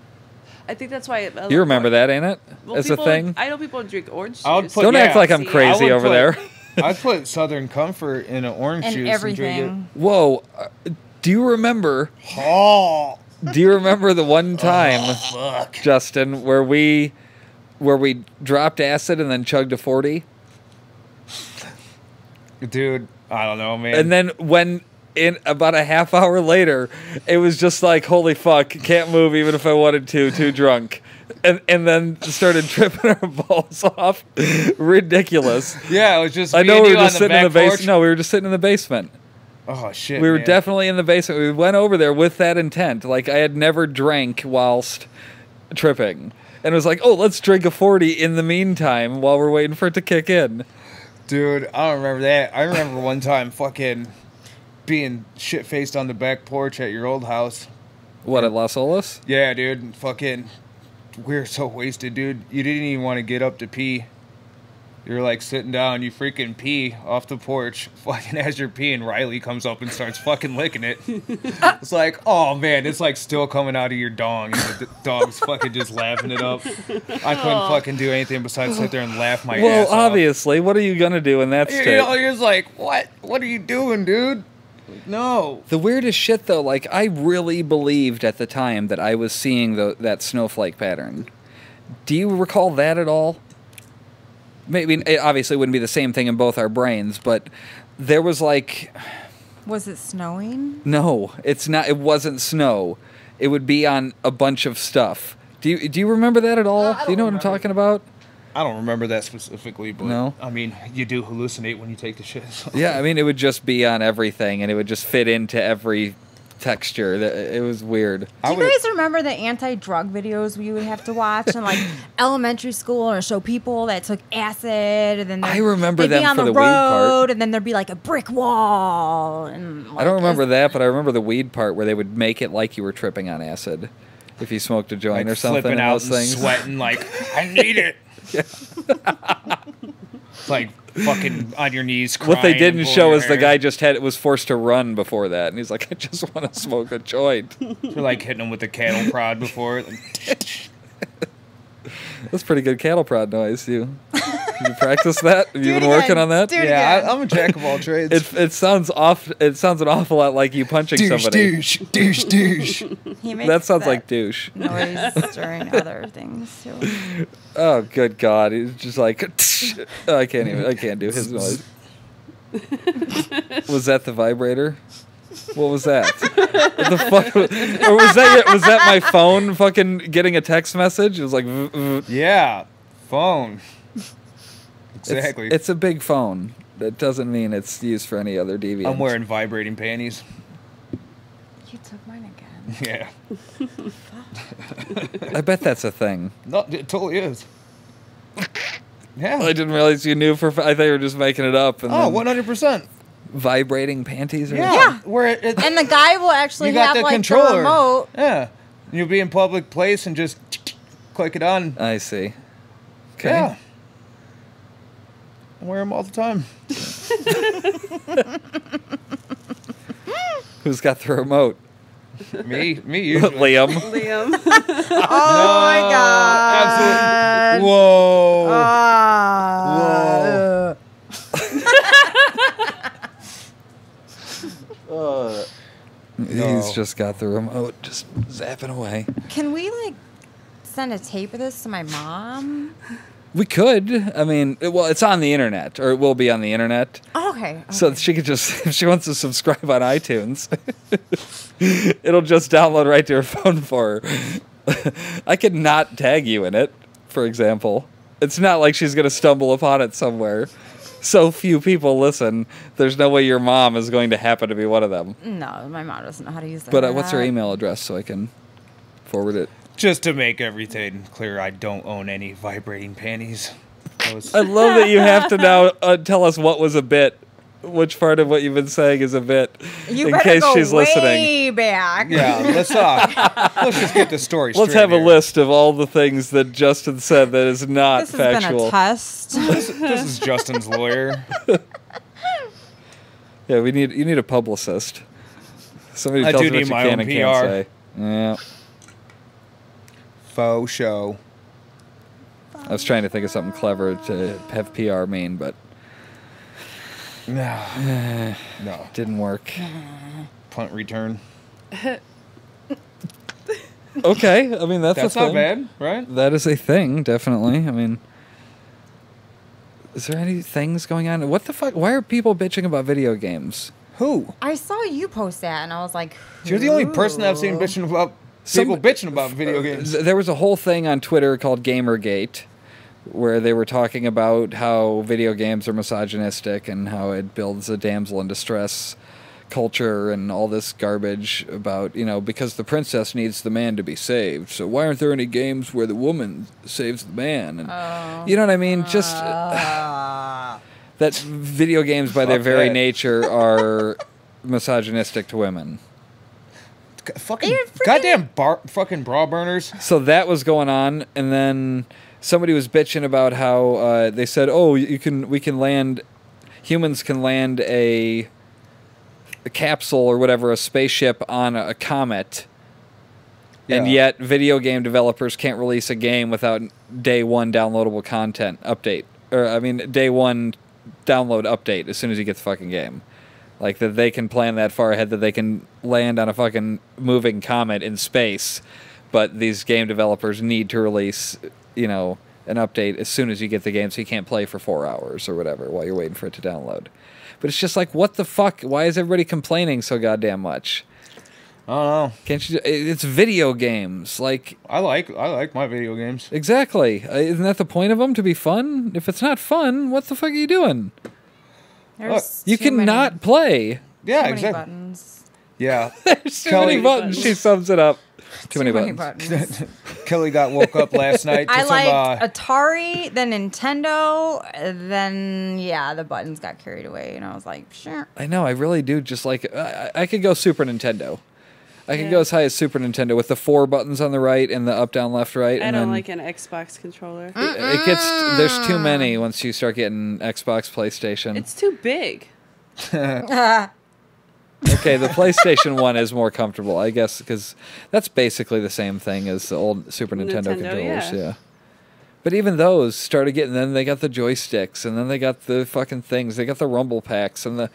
I think that's why. It, You remember that, ain't it? Well, As a people- thing. I know people drink orange juice. I would put- Don't act yeah, like I'm see, I crazy would over put- there. I put Southern Comfort in an orange And juice and drink everything. Whoa. uh, Do you remember? it. Oh, Do you remember the one time, fuck. Justin, where we where we dropped acid and then chugged a 40? Dude, I don't know, man. And then when in about a half hour later, it was just like, holy fuck, can't move even if I wanted to, too drunk. And and then started tripping our balls off. Ridiculous. yeah, it was just. I know we were just sitting in the basement. No, we were just sitting in the basement. Oh shit. we were man. definitely in the basement. We went over there with that intent. Like I had never drank whilst tripping. And it was like, oh, let's drink a 40 in the meantime while we're waiting for it to kick in. Dude, I don't remember that. I remember one time fucking being shit faced on the back porch at your old house. What at Las Olas? Yeah, dude. Fucking, we are so wasted, dude. You didn't even want to get up to pee. You're like sitting down, you freaking pee off the porch. Fucking as you're peeing, Riley comes up and starts fucking licking it. it's like, oh man, it's like still coming out of your dong. And the dog's fucking just laughing it up. I couldn't fucking do anything besides sit there and laugh my Well, ass off. Well, obviously, what are you gonna do in that You state? know, you're just like, what? What are you doing, dude? No. The weirdest shit though, like I really believed at the time that I was seeing the, that snowflake pattern. Do you recall that at all? Maybe it obviously wouldn't be the same thing in both our brains, but there was like Was it snowing? no, it's not. It wasn't snow. It would be on a bunch of stuff. Do you do you remember that at all? Uh, do you know what I'm talking about? I don't remember that specifically, but No? I mean, you do hallucinate when you take the shit. so- Yeah, I mean it would just be on everything, and it would just fit into every texture. It was weird. Do you guys remember the anti-drug videos we would have to watch in like elementary school or show people that took acid and then I they'd- remember they'd them be on for the, the weed part. road and then there'd be like a brick wall and I don't remember it's- that, but I remember the weed part where they would make it like you were tripping on acid if you smoked a joint like or something. flipping in out those and things. sweating like I need it. like fucking on your knees. What they didn't show is the guy just had was forced to run before that, and he's like, "I just want to smoke a joint." You're like hitting him with the cattle prod before. That's pretty good cattle prod noise. You you practice that? Have you Do it been working on that? Do it yeah, again. I, I'm a jack of all trades. It it sounds off. It sounds an awful lot like you punching douche, somebody. douche, douche, douche. He makes That sounds like douche. noise during other things too. Oh, good God! He's just like, oh, I can't even. I can't do his noise. was that the vibrator? What was that? what the fuck? Was, or was that your, was that my phone fucking getting a text message? It was like, v- v- Yeah, phone. It's- Exactly. It's, a big phone. That doesn't mean it's used for any other deviant. I'm wearing vibrating panties. You took mine again. Yeah, I bet that's a thing. no, it totally is. Yeah. I didn't realize you knew for. I thought you were just making it up. And Oh, 100 percent. vibrating panties. Or Yeah. Yeah. Where it, it, And the guy will actually you got have the like controller. the remote. Yeah. You'll be in public place and just click it on. I see. Okay. Yeah. I wear them all the time. Who's got the remote? Me, me usually. Liam. Liam. Oh my god. Absolutely. Whoa. Ah. He's No. just got the remote, just zapping away. Can we like send a tape of this to my mom? We could. I mean, it- well, it's on the internet, or it will be on the internet. Oh, okay. So she could just, if she wants to subscribe on iTunes, it'll just download right to her phone for her. I could not tag you in it, for example. It's not like she's going to stumble upon it somewhere. So few people listen. There's no way your mom is going to happen to be one of them. no, my mom doesn't know how to use that. But uh, what's her email address so I can forward it? Just to make everything clear, I don't own any vibrating panties. Was- I love that you have to now uh, tell us what was a bit. Which part of what you've been saying is a bit? You in better case go she's way listening. back. yeah, let's talk. let's just get the story straight. Let's straight have a list of all the things that Justin said that is not This has been a factual. test. This, this is Justin's lawyer. yeah, we need you need a publicist. Somebody I tells do you what need you can own and can't say. Yeah, Faux show. I was trying to think of something clever to have PR mean, but No. Eh, no. didn't work. Punt return. Okay, I mean that's, That's a not bad, right? That is a thing, definitely. I mean, is there any things going on? What the fuck? Why are people bitching about video games? Who? I saw you post that, and I was like, You're the only person I've seen bitching about Some- people bitching about video uh, games. Th- There was a whole thing on Twitter called Gamergate, where they were talking about how video games are misogynistic and how it builds a damsel in distress culture and all this garbage about you know because the princess needs the man to be saved. So why aren't there any games where the woman saves the man? And oh. you know what I mean? Just uh, ah. that video games by their very that. nature are misogynistic to women. G- fucking freaking- goddamn bar, fucking bra burners. So that was going on, and then somebody was bitching about how uh, they said, "Oh, you can we can land, humans can land a, a capsule or whatever, a spaceship on a, a comet." And yet, video game developers can't release a game without day one downloadable content update, or I mean, day one download update as soon as you get the fucking game. Like that, they can plan that far ahead that they can land on a fucking moving comet in space, but these game developers need to release, you know, an update as soon as you get the game, so you can't play for four hours or whatever while you're waiting for it to download. But it's just like, what the fuck? Why is everybody complaining so goddamn much? I don't know. Can't you? It's video games. Like I like I like my video games. exactly. Uh, Isn't that the point of them to be fun? If it's not fun, what the fuck are you doing? There's You too can many- not play. Yeah, too many exactly. buttons. Yeah. There's too Kelly- many buttons. She sums it up. Too, many, buttons. buttons. Kelly got woke up last night to I some liked uh, Atari, then Nintendo, then yeah, the buttons got carried away, and I was like, sure. I know. I really do. Just like I, I I could go Super Nintendo. I can Yeah. go as high as Super Nintendo with the four buttons on the right and the up, down, left, right. I and don't then like an Xbox controller. It gets there's too many once you start getting Xbox, PlayStation. It's too big. okay, the PlayStation One is more comfortable, I guess, because that's basically the same thing as the old Super Nintendo, Nintendo, controllers. yeah. Yeah. But even those started getting. Then they got the joysticks, and then they got the fucking things. They got the rumble packs, and the.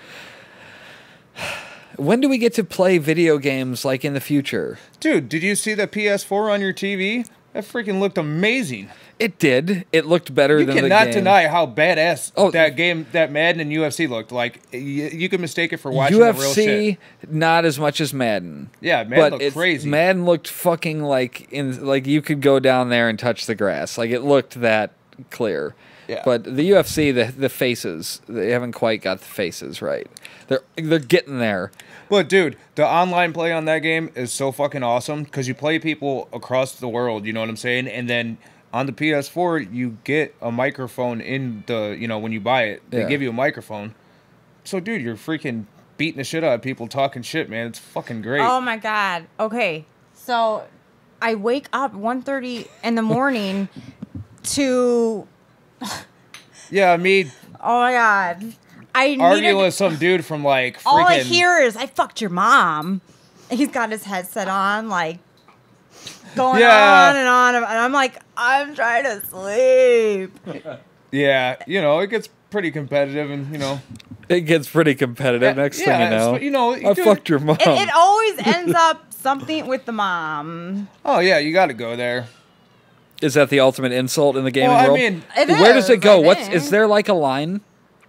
When do we get to play video games like in the future? Dude, did you see the PS4 on your TV? That freaking looked amazing. It did. It looked better You than the cannot game. deny how badass Oh. that game, that Madden and UFC looked. Like you, you could mistake it for watching the real shit. UFC, not as much as Madden. Yeah, Madden but looked crazy. Madden looked fucking like in like you could go down there and touch the grass. Like it looked that clear. Yeah. But the UFC, the the faces, they haven't quite got the faces right. They're they're getting there. But dude, the online play on that game is so fucking awesome because you play people across the world. You know what I'm saying? And then on the PS4, you get a microphone in the you know when you buy it, they Yeah. give you a microphone. So dude, you're freaking beating the shit out of people talking shit, man. It's fucking great. Oh my god. Okay. So I wake up 1.30 in the morning to yeah, me oh my god. I arguing needed with some dude from like freaking. all I hear is I fucked your mom. He's got his headset on, like going Yeah. on and on, and I'm like, I'm trying to sleep. Yeah, you know it gets pretty competitive, and you know. It gets pretty competitive. Next yeah, thing you know, you know, I dude, fucked your mom. It, it always ends up something with the mom. Oh yeah, you got to go there. Is that the ultimate insult in the gaming Well, I world? mean, It Where does it go? I What's think. is there like a line?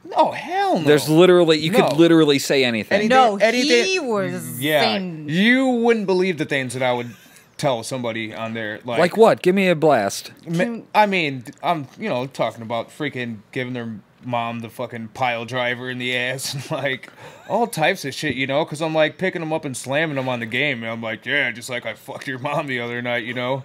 no hell no. There's literally you No. could literally say anything. Any- No, anything- he was Yeah, saying you wouldn't believe the things that I would tell somebody on there. Like, like what? Give me a blast. ma- I mean, I'm you know talking about freaking giving their mom the fucking pile driver in the ass and like all types of shit, you know? Because I'm like picking them up and slamming them on the game, and I'm like, yeah, just like I fucked your mom the other night, you know?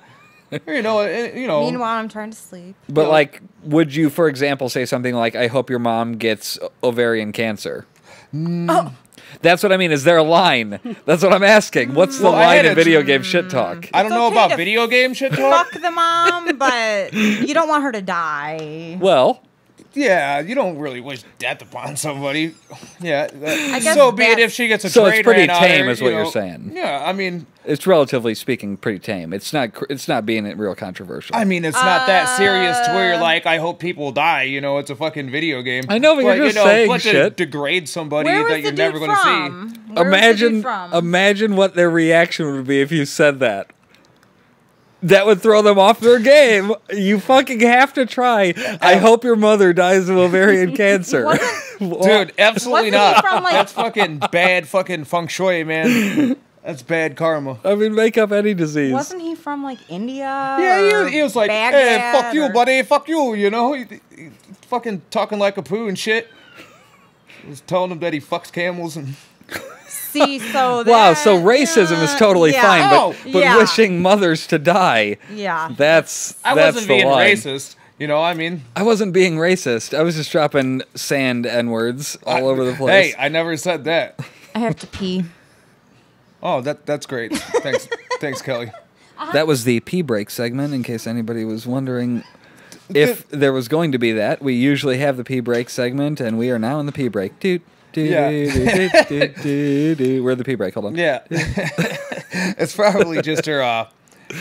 Or, you know, you know. Meanwhile, I'm trying to sleep. But No. like, would you, for example, say something like, "I hope your mom gets ovarian cancer"? Mm. Oh, That's what I mean. Is there a line? That's what I'm asking. What's the Well, line in a- video game shit talk? I don't It's know okay about to video game shit talk. fuck the mom, but you don't want her to die. Well, Yeah, you don't really wish death upon somebody. Yeah, that- guess so be it that's- if she gets a So it's trade pretty ran on tame her, is what you you're know. saying. Yeah, I mean, it's relatively speaking pretty tame. It's not. cr- It's not being real controversial. I mean, it's not that serious to where you're Uh, like, I hope people die. You know, it's a fucking video game. I know, but you're you just know, saying but shit. to degrade somebody Where was that the you're dude never going to see. from? Where was the imagine, dude from? imagine what their reaction would be if you said that. That would throw them off their game. You fucking have to try. I oh. hope your mother dies of ovarian cancer. Dude, absolutely Wasn't from, like- That's fucking bad fucking feng shui, man. That's bad karma. I mean, make up any disease. Wasn't he from like India? Yeah, he, he was like, hey, Baghdad fuck you, or- buddy, fuck you, you know? He, he- fucking talking like a poo and shit. He was telling him that he fucks camels and. See, so Wow, so that- racism is uh, totally yeah. fine, but, Oh, but yeah. wishing mothers to die, Yeah. that's I that's wasn't the being line. racist. You know, I mean, I wasn't being racist. I was just dropping sand n words all over the place. Hey, I never said that. I have to pee. Oh, that that's great. Thanks, thanks, Kelly. That was the pee break segment. In case anybody was wondering if there was going to be that, we usually have the pee break segment, and we are now in the pee break. Doot, doot, Yeah. We're the pee break. Hold on. Yeah, it's probably just her uh,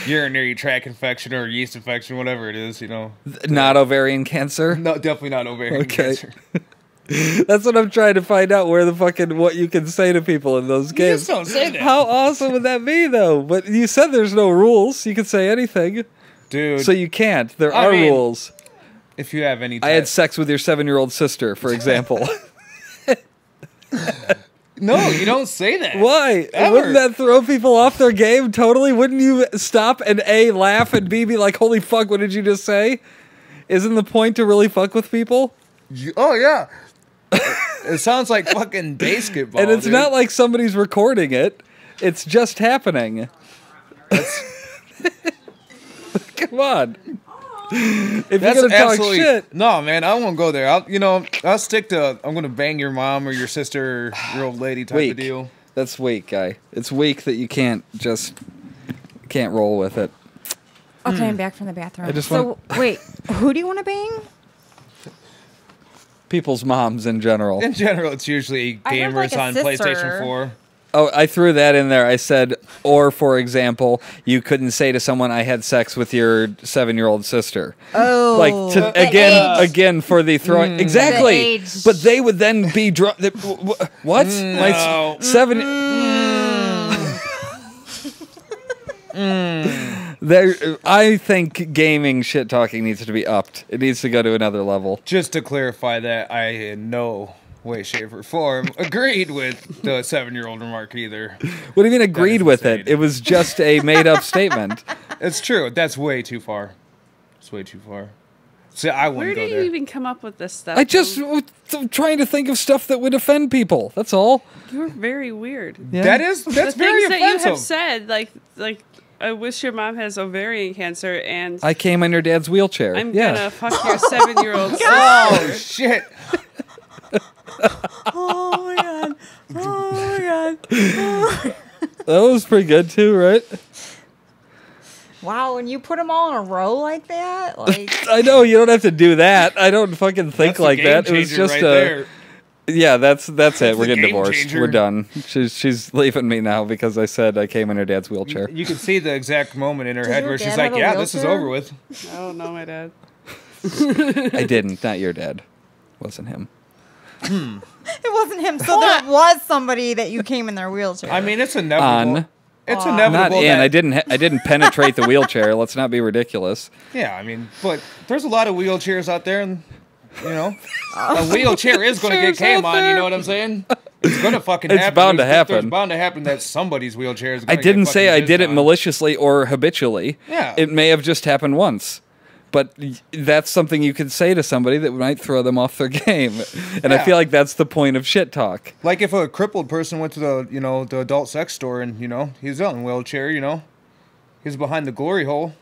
urinary tract infection or yeast infection, whatever it is. You know, Not ovarian cancer. no, definitely not ovarian Okay. cancer. That's what I'm trying to find out. Where the fucking what you can say to people in those You games. just don't say that, How awesome would that be, though? But you said there's no rules. You can say anything. dude. So you can't. There I are mean, rules. if you have any, I had sex with your seven year old sister, for example. No, you don't say that. Why? Ever. Wouldn't that throw people off their game totally? Wouldn't you stop and A, laugh, and B, be like, holy fuck, what did you just say? Isn't the point to really fuck with people? You- Oh yeah. it sounds like fucking basketball. and it's dude. not like somebody's recording it, it's just happening. Come on. If you're That's gonna talk absolutely shit, no, man. I won't go there. I'll, you know, I'll stick to. I'm gonna bang your mom or your sister, or your old lady type weak. of deal. That's weak, guy. It's weak that you can't just can't roll with it. Okay, I'm hmm. back from the bathroom. I just so wait, who do you want to bang? People's moms in general. In general, it's usually gamers like, on sister. PlayStation 4. Oh, I threw that in there. I said, or for example, you couldn't say to someone, "I had sex with your seven-year-old sister." Oh, like to, again, age. again for the throwing mm. The exactly. age. But they would then be drunk. What? Mm. My s- No. seven. Mm. There, I think gaming shit talking needs to be upped. It needs to go to another level. Just to clarify that, I in no way, shape, or form agreed with the seven-year-old remark either. What do you mean agreed with insane. it? It was just a made-up statement. It's true. That's way too far. It's way too far. See, I Where wouldn't do go you there. even come up with this stuff? I just I'm trying to think of stuff that would offend people. That's all. You're very weird. Yeah. That is that's the very things that you have said, like like I wish your mom has ovarian cancer, and I came in your dad's wheelchair. I'm yeah. gonna fuck your seven year old oh shit! Oh my god! Oh my god! That was pretty good too, right? Wow, when you put them all in a row like that, like I know you don't have to do that. I don't fucking think That's the like game that. It was just right a there. yeah. That's that's it. We're getting divorced. changer. We're done. She's she's leaving me now because I said I came in her dad's wheelchair. You can see the exact moment in her Does head where she's like, "Yeah, this is over with." I don't know my dad. I didn't. Not your dad. Wasn't him. it wasn't him. So there was somebody that you came in their wheelchair. I mean, it's inevitable. On. It's Aw. inevitable. Not in. that- I didn't. I didn't penetrate the wheelchair. Let's not be ridiculous. Yeah, I mean, but there's a lot of wheelchairs out there, and you know, a wheelchair is going to get came on. You know what I'm saying? It's going to fucking It's happen. bound to There's- There's happen. It's bound to happen that somebody's wheelchair is. I Gonna I didn't get say I did it on. maliciously or habitually. Yeah. It may have just happened once. But that's something you could say to somebody that might throw them off their game. And I feel like that's the point of shit talk. Like if a crippled person went to the you know the adult sex store and you know he's out in a wheelchair, you know, he's behind the glory hole.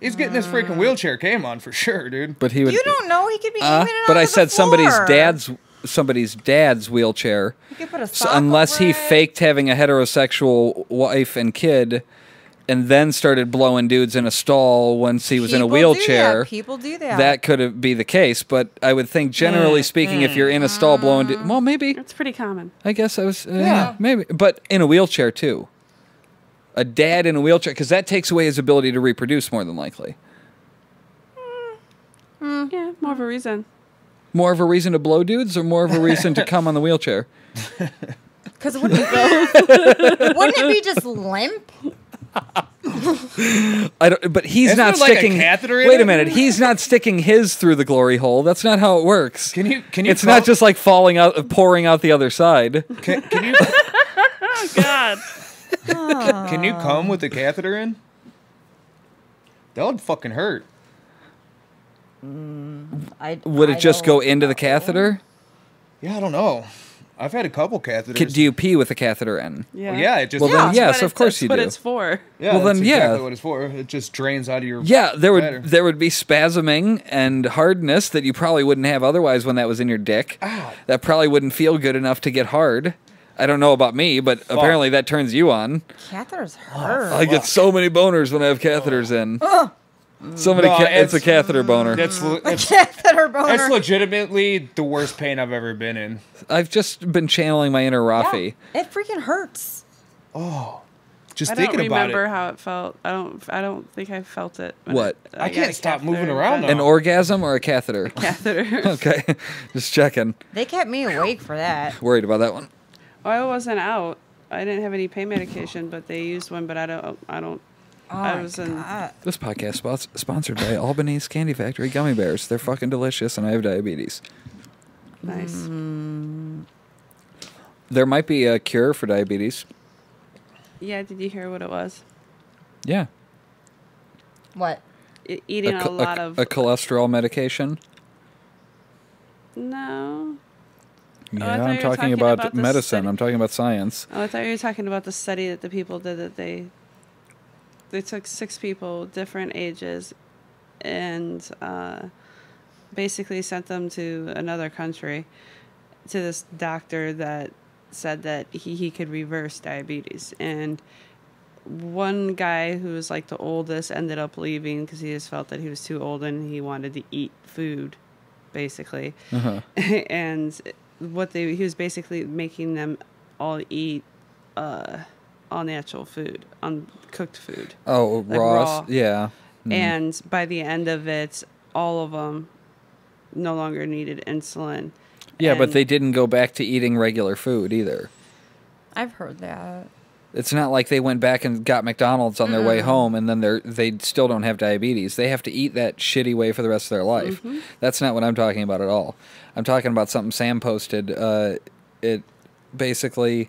He's getting his freaking wheelchair came on for sure, dude. But he would you don't know. He could be Uh, aiming but I onto the said somebody's dad's somebody's dad's wheelchair. You could put a So unless over he it. faked having a heterosexual wife and kid and then started blowing dudes in a stall once he was in a People do that. wheelchair. People do that. That could be the case, but I would think generally mm, speaking, if mm. you're in a stall blowing, du- well, maybe That's pretty common. I guess I was, uh, Yeah. maybe, but in a wheelchair too. A dad in a wheelchair, because that takes away his ability to reproduce more than likely. Mm. Yeah, more of a reason. More of a reason to blow dudes, or more of a reason to come on the wheelchair? Because wouldn't it, wouldn't it be just limp? I don't, but he's Isn't not there, like, a sticking. catheter in wait a it? minute, he's not sticking his through the glory hole. That's not how it works. Can you can you? It's not come- just like falling out, pouring out the other side. Can, can you Oh God. can you come with the catheter in? That would fucking hurt. Mm, I, Would I it just don't go into the know. catheter? Yeah, I don't know. I've had a couple catheters. Ca- Do you pee with a catheter in? Yeah. Well, yeah, it just Well, then, yes, of course that's you what do. it's for. yeah, well, that's then, yeah. what it's for. It just drains out of your Yeah, there would bladder. there would be spasming and hardness that you probably wouldn't have otherwise when that was in your dick. Ow. That probably wouldn't feel good enough to get hard. I don't know about me, but apparently that turns you on. Catheters oh, hurt. I get so many boners when I have catheters in. So many. No, ca- it's a catheter boner. That's le- that's, Catheter boner. that's legitimately the worst pain I've ever been in. I've just been channeling my inner Yeah, it freaking hurts. Oh, just thinking about it. I don't remember how it felt. I don't. I don't think I felt it. What? I, I got can't stop catheter, moving around. An orgasm or a catheter? Catheter. okay, just checking. They kept me awake for that. Worried about that one. Oh, I wasn't out. I didn't have any pain medication, but they used one. But I don't. I don't. Oh I was in- God. This podcast spons- sponsored by Albanese Candy Factory gummy bears. They're fucking delicious, and I have diabetes. Nice. Mm. There might be a cure for diabetes. Yeah. Did you hear what it was? Yeah, What? E- eating a, cho- lot of. a cholesterol medication. no. Yeah, Oh, I thought I'm talking, talking about, about medicine. study- I'm talking about science. Oh, I thought you were talking about the study that the people did that they they took six people, different ages, and uh, basically sent them to another country to this doctor that said that he, he could reverse diabetes. And one guy who was like the oldest ended up leaving because he just felt that he was too old and he wanted to eat food, basically. Uh-huh. and what they he was basically making them all eat uh all natural food uncooked food Oh, Like raw. raw. Yeah. Mm. and by the end of it all of them no longer needed insulin yeah, but they didn't go back to eating regular food either. I've heard that. It's not like they went back and got McDonald's on their way home and then they're they still don't have diabetes. They have to eat that shitty way for the rest of their life. Mm-hmm. That's not what I'm talking about at all. I'm talking about something Sam posted. Uh, it basically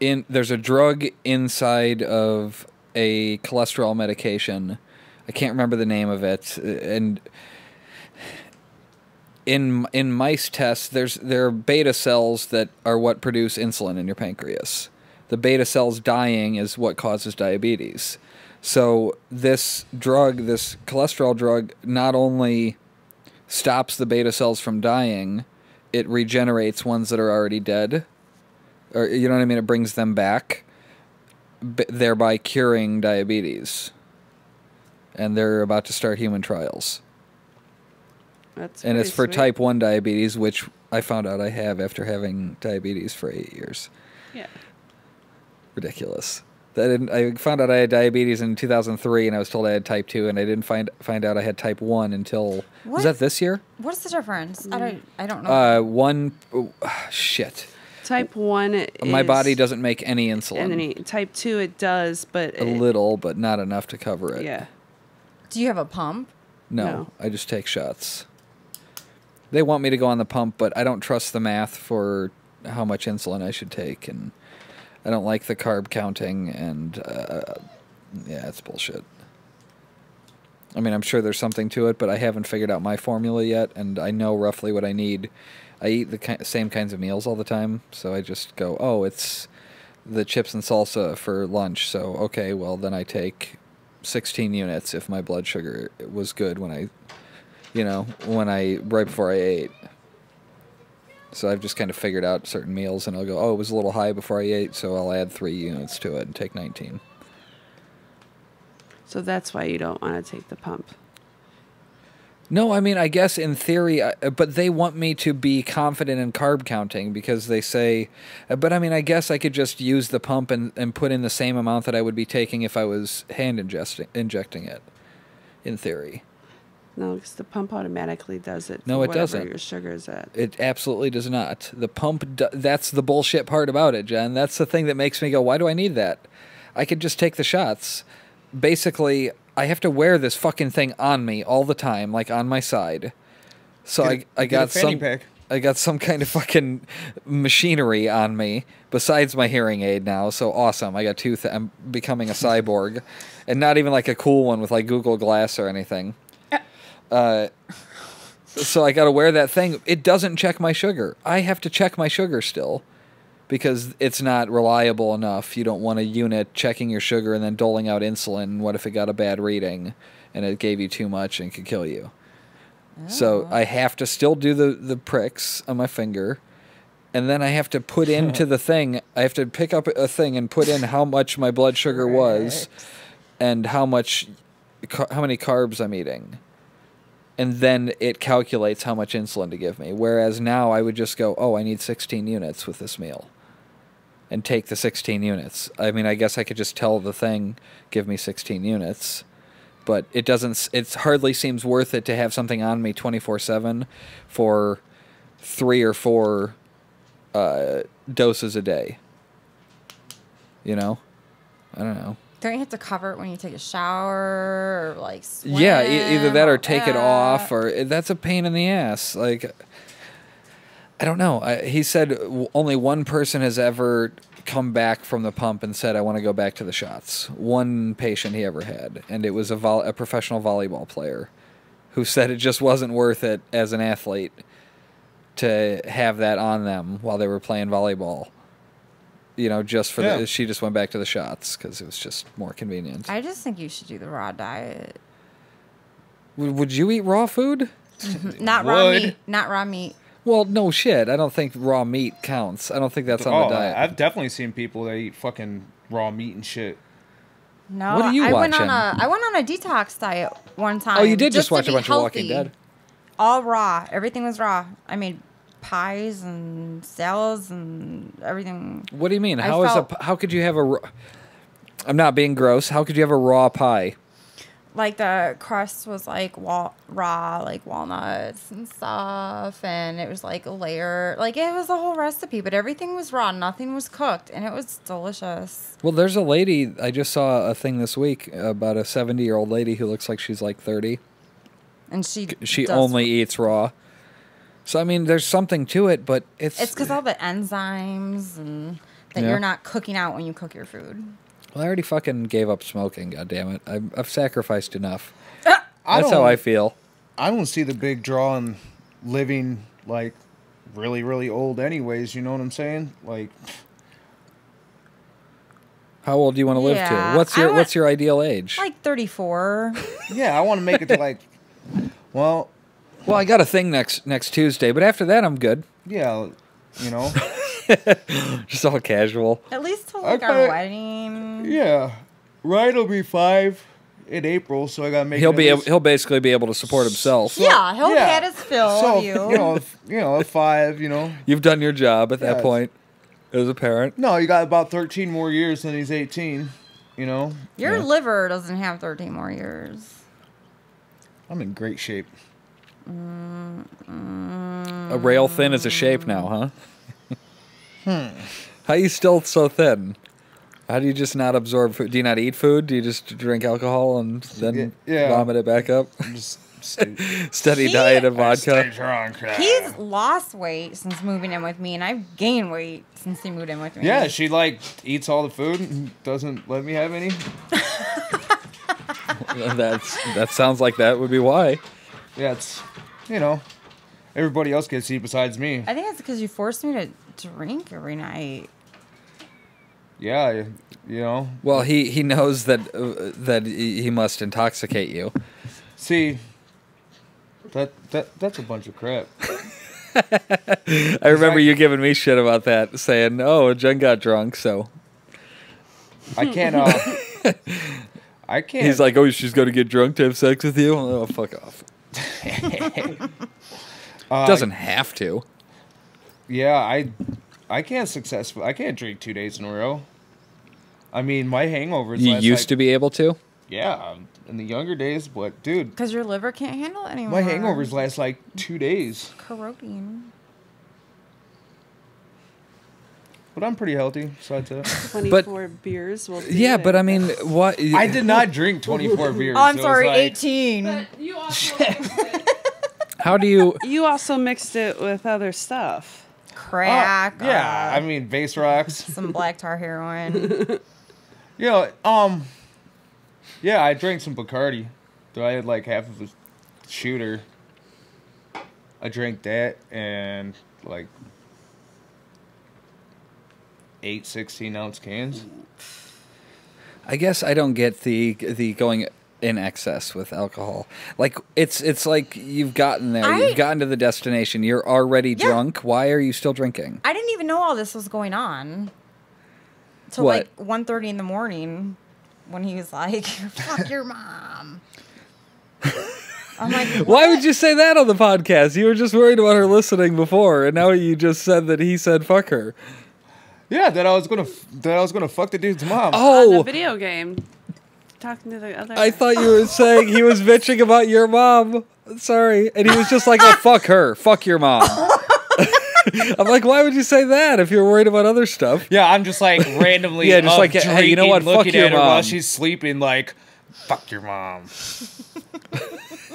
in there's a drug inside of a cholesterol medication. I can't remember the name of it, and in in mice tests, there's there are beta cells that are what produce insulin in your pancreas. The beta cells dying is what causes diabetes. So this drug, this cholesterol drug, not only stops the beta cells from dying, it regenerates ones that are already dead. Or you know what I mean? It brings them back, b- thereby curing diabetes. And they're about to start human trials that's and it's for sweet. type 1 diabetes which i found out i have after having diabetes for eight years yeah ridiculous I, didn't, I found out i had diabetes in 2003 and i was told i had type 2 and i didn't find find out i had type 1 until What? was that this year What's the difference? I don't. I don't know. uh one oh, shit type 1 my is- body doesn't make any insulin. And then type 2 it does but a it, little but not enough to cover it. Yeah. Do you have a pump? no, No. i just take shots. They want me to go on the pump but i don't trust the math for how much insulin i should take and i don't like the carb counting and uh, yeah it's bullshit. I mean i'm sure there's something to it but i haven't figured out my formula yet and i know roughly what i need i eat the ki- same kinds of meals all the time so i just go oh it's the chips and salsa for lunch so okay well then i take 16 units if my blood sugar was good when I, you know, when I right before I ate. So I've just kind of figured out certain meals, and I'll go, oh, it was a little high before I ate, so I'll add three units to it and take 19. so that's why you don't want to take the pump No, I mean, I guess in theory, but they want me to be confident in carb counting because they say, but I mean, I guess I could just use the pump and, and put in the same amount that I would be taking if I was hand ingesting, injecting it, in theory. no because the pump automatically does it No, it doesn't. your sugar is at It absolutely does not. The pump, do- that's the bullshit part about it, Jen. That's the thing that makes me go, why do I need that? I could just take the shots. Basically, I have to wear this fucking thing on me all the time, like on my side. So Get I, a- I got some. pack. I got some kind of fucking machinery on me besides my hearing aid now. So awesome! I got two. I'm becoming a cyborg, and not even like a cool one with like Google Glass or anything. Uh, so I got to wear that thing. It doesn't check my sugar. I have to check my sugar still because it's not reliable enough. You don't want a unit checking your sugar and then doling out insulin. What if it got a bad reading and it gave you too much and could kill you? So oh. I have to still do the, the pricks on my finger. And then I have to put into the thing, I have to pick up a thing and put in how much my blood sugar was and how much, how many carbs I'm eating and then it calculates how much insulin to give me. Whereas now I would just go, oh, I need 16 units with this meal, and take the 16 units. I mean, I guess I could just tell the thing, give me 16 units, but it doesn't. It hardly seems worth it to have something on me 24/7 for three or four uh, doses a day. You know, I don't know. Don't you have to cover it when you take a shower or like? Yeah, e- either that or take it off, or that's a pain in the ass. Like, I don't know. I, he said only one person has ever come back from the pump and said, "I want to go back to the shots." One patient he ever had, and it was a vol- a professional volleyball player, who said it just wasn't worth it as an athlete to have that on them while they were playing volleyball. You know, just for Yeah. the, she just went back to the shots because it was just more convenient. I just think you should do the raw diet. W- Would you eat raw food? Not raw Would. meat. Not raw meat. Well, no shit. I don't think raw meat counts. I don't think that's on oh, the diet. I've definitely seen people that eat fucking raw meat and shit. No, What are you I went on watching? a I went on a detox diet one time. oh, you did just, to watch a be bunch of Walking. Dead. All raw. Everything was raw. I made pies and salads and everything. What do you mean? I How is a felt- p- how could you have a? raw- I'm not being gross. How could you have a raw pie? Like the crust was like wal- raw, like walnuts and stuff, and it was like a layer. Like it was a whole recipe, but everything was raw. Nothing was cooked, and it was delicious. Well, there's a lady. I just saw a thing this week about a 70 year old lady who looks like she's like 30. And she She only eats raw. So I mean, there's something to it, but it's. It's because all the enzymes and that Yeah. you're not cooking out when you cook your food. Well, I already fucking gave up smoking. God damn it! I've, I've sacrificed enough. Ah, I That's how I feel. I don't see the big draw in living like really, really old. Anyways, you know what I'm saying? Like, How old do you want to live to? What's your want- What's your ideal age? Like 34. yeah, I want to make it to like, well, Well, I got a thing next next Tuesday, but after that, I'm good. yeah, you know, Just all casual. At least till like Okay. our wedding. yeah. Ryan will be five in April, so I gotta make. He'll be able, least- he'll basically be able to support himself. Yeah, he'll yeah. get his fill so of you. you know, if- you know, five. You know, You've done your job at that Yes. point as a parent. no, you got about thirteen more years than he's eighteen. You know, Your Yeah. liver doesn't have 13 more years. I'm in great shape. A rail thin is a shape now, huh? Hmm. How are you still so thin? How do you just not absorb food? Do you not eat food? Do you just drink alcohol and then Yeah. vomit it back up? I'm just Steady He- diet of stay vodka. drunk. He's lost weight since moving in with me, and I've gained weight since he moved in with me. Yeah, she like eats all the food and doesn't let me have any. That's that sounds like that would be why. Yeah, it's you know, everybody else gets to eat besides me. I think it's because you forced me to drink every night. Yeah, I- you know. Well, he he knows that uh, that he he must intoxicate you. See, that that that's a bunch of crap. I remember you giving me shit about that, saying, "Oh, Jen got drunk, so." I can't. Uh, I can't. He's like, "Oh, she's going to get drunk to have sex with you." Oh, fuck off. uh, Doesn't have to. Yeah, I I can't successfully. I can't drink two days in a row. I mean, my hangovers. You last, used like- to be able to. Yeah, in the younger days, but dude, Because your liver can't handle it anymore. my hangovers last like two days. Corroding. But I'm pretty healthy. Besides that, 24 beers will do Yeah, but I mean, what? I did not drink 24 beers. Oh, I'm so sorry, like- 18. You also How do you? You also mixed it with other stuff. Crack. Uh, yeah, uh, I mean base rocks. some black tar heroin. You know, um, yeah, I drank some Bacardi. Though I had like half of a shooter. I drank that and like eight 16 ounce cans. I guess I don't get the the going in excess with alcohol. Like it's it's like you've gotten there, I- you've gotten to the destination, you're already Yeah. drunk. Why are you still drinking? I didn't even know all this was going on. Till What? like 1.30 in the morning when he was like, fuck your mom. I'm like, Why would you say that on the podcast? You were just worried about her listening before, and now you just said that he said fuck her. Yeah, that I was gonna f- that I was gonna fuck the dude's mom. Oh. On the Oh, video game, talking to the other. I thought you were saying he was bitching about your mom. Sorry, and he was just like, "Oh, fuck her, fuck your mom." I'm like, why would you say that if you're worried about other stuff? Yeah, I'm just like randomly. Yeah, just up like, hey, you know drinking, what? Fuck Looking your at her while she's sleeping, like, fuck your mom.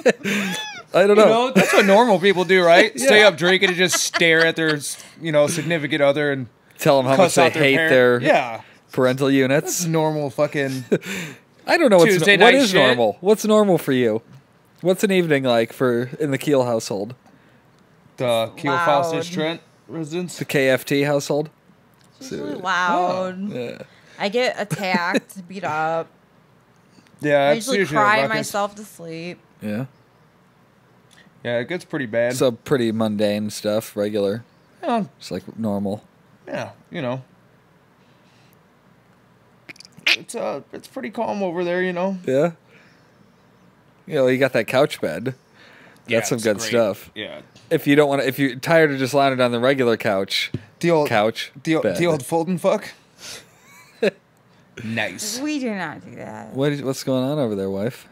I don't You know. know, that's what normal people do, right? Stay Yeah. up drinking and just stare at their, you know, significant other and Tell them how much cuss they out their hate parent. their yeah. parental It's units. normal fucking. I don't know what's Tuesday what night is shit. normal. What's normal for you? What's an evening like for in the Kuehl household, The Kuehl Loud. Faulstich Trent residence. the KFT household? It's really loud. Oh. Yeah. I get attacked, beat up. Yeah, I it's usually usually cry ruckus. myself to sleep. Yeah. Yeah, it gets pretty bad. So pretty mundane stuff, regular. yeah, Just like normal. Yeah, you know. It's uh, it's pretty calm over there, you know. Yeah. You know, you got that couch bed. Yeah, That's some good great. stuff. Yeah, If you don't want to, if you're tired of just lounging on the regular couch, the old couch, the, bed. the old fold and fuck. nice. We do not do that. What is, what's going on over there, wife?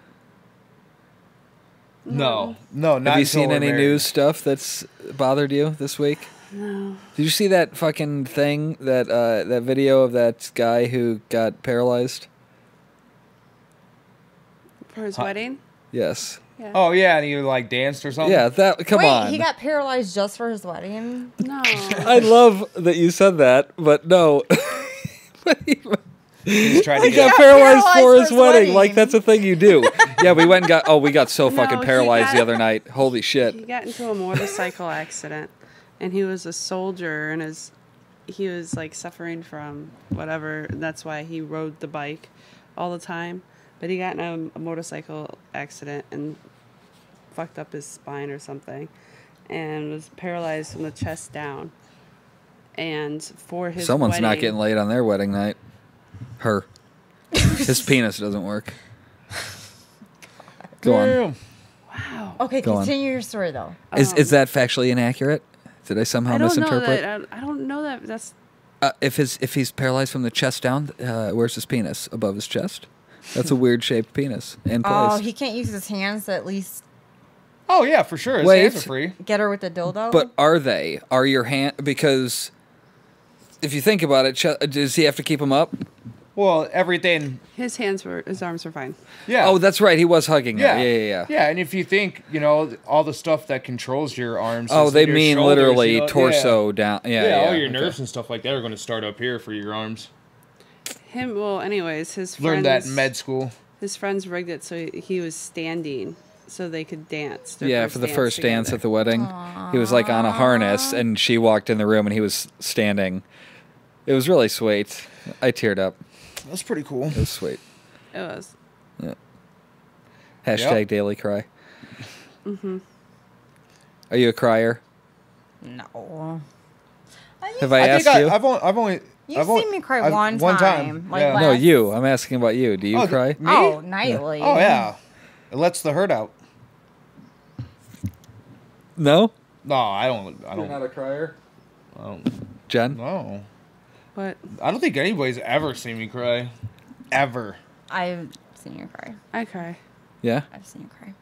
No, no, not Have you until seen we're any married. news stuff that's bothered you this week? No. Did you see that fucking thing that uh, that video of that guy who got paralyzed? For his Huh. wedding? Yes. Yeah. Oh yeah, and he like danced or something. Yeah, that come Wait, on. he got paralyzed just for his wedding? No. I love that you said that, but no. But he, he's trying to he get. got got paralyzed, paralyzed for for his his wedding. wedding. Like that's a thing you do. yeah, we went and got. Oh, we got so No, fucking he paralyzed got- the other night. Holy shit. He got into a motorcycle accident, and he was a soldier, and his he was like suffering from whatever. And that's why he rode the bike all the time. But he got in a, a motorcycle accident and fucked up his spine or something, and was paralyzed from the chest down. And for his Someone's not getting laid on their wedding night. Her. His penis doesn't work. Go on. Wow. Okay, Go on. continue your story though. Is is Um, that factually inaccurate? Did I somehow I don't misinterpret? know that. I, I don't know that. That's Uh, if his if he's paralyzed from the chest down, uh, where's his penis? Above his chest. That's a weird shaped penis in place. Oh, he can't use his hands at least Oh yeah, for sure. His Wait. hands are free. get her with the dildo. But are they? Are your hand because if you think about it, ch- does he have to keep them up? Well, everything. his hands were his arms were fine. Yeah. Oh, that's right. He was hugging yeah. her. Yeah, yeah, yeah. Yeah, and if you think, you know, all the stuff that controls your arms. Oh, they your mean shoulders, literally you know? torso Yeah. down. Yeah, Yeah, yeah. all your okay. nerves and stuff like that are going to start up here for your arms. Him. Well, anyways, his Learned that in med school. His friends rigged it so he, he was standing, so they could dance. Yeah, for the dance first dance at the wedding, he was like on a harness, and she walked in the room, and he was standing. It was really sweet. I teared up. That's pretty cool. It was sweet. It was. Yeah. Hashtag Yep. daily cry. Mhm. Are you a crier? no. I Have I, I asked think I, you? I've only, I've only, You've I've only, seen me cry I've- one one time, time. like yeah. no, you. I'm asking about you. Do you Oh, cry? me? Oh, nightly. Oh yeah, it lets the hurt out. No. No, I don't. I don't. You're not a crier, I don't Jen. know. But I don't think anybody's ever seen me cry. Ever. I've seen you cry. I cry. Yeah. I've seen you cry.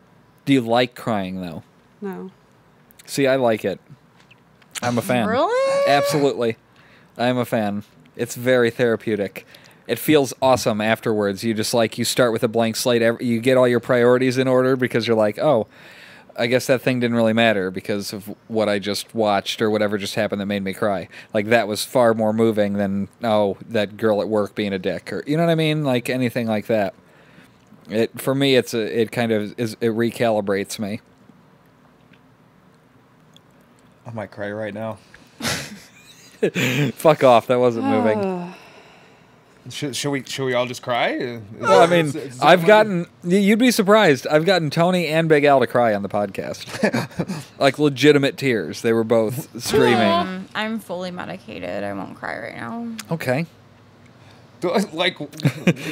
Do you like crying though? No. See, I like it. I'm a fan. Really? Absolutely. I'm a fan. It's very therapeutic. It feels awesome afterwards. You just like you start with a blank slate. You get all your priorities in order because you're like, "Oh, I guess that thing didn't really matter because of what I just watched or whatever just happened that made me cry." Like that was far more moving than oh, that girl at work being a dick or you know what I mean? Like anything like that. It for me it's a it kind of is it recalibrates me. I might cry right now. Fuck off. That wasn't moving. Ah. Should, should we? Should we all just cry? Is- Well, I mean, is- is- I've gotten you'd be surprised. I've gotten Tony and Big Al to cry on the podcast, like legitimate tears. They were both screaming. Um, I'm fully medicated. I won't cry right now. Okay. Do- like,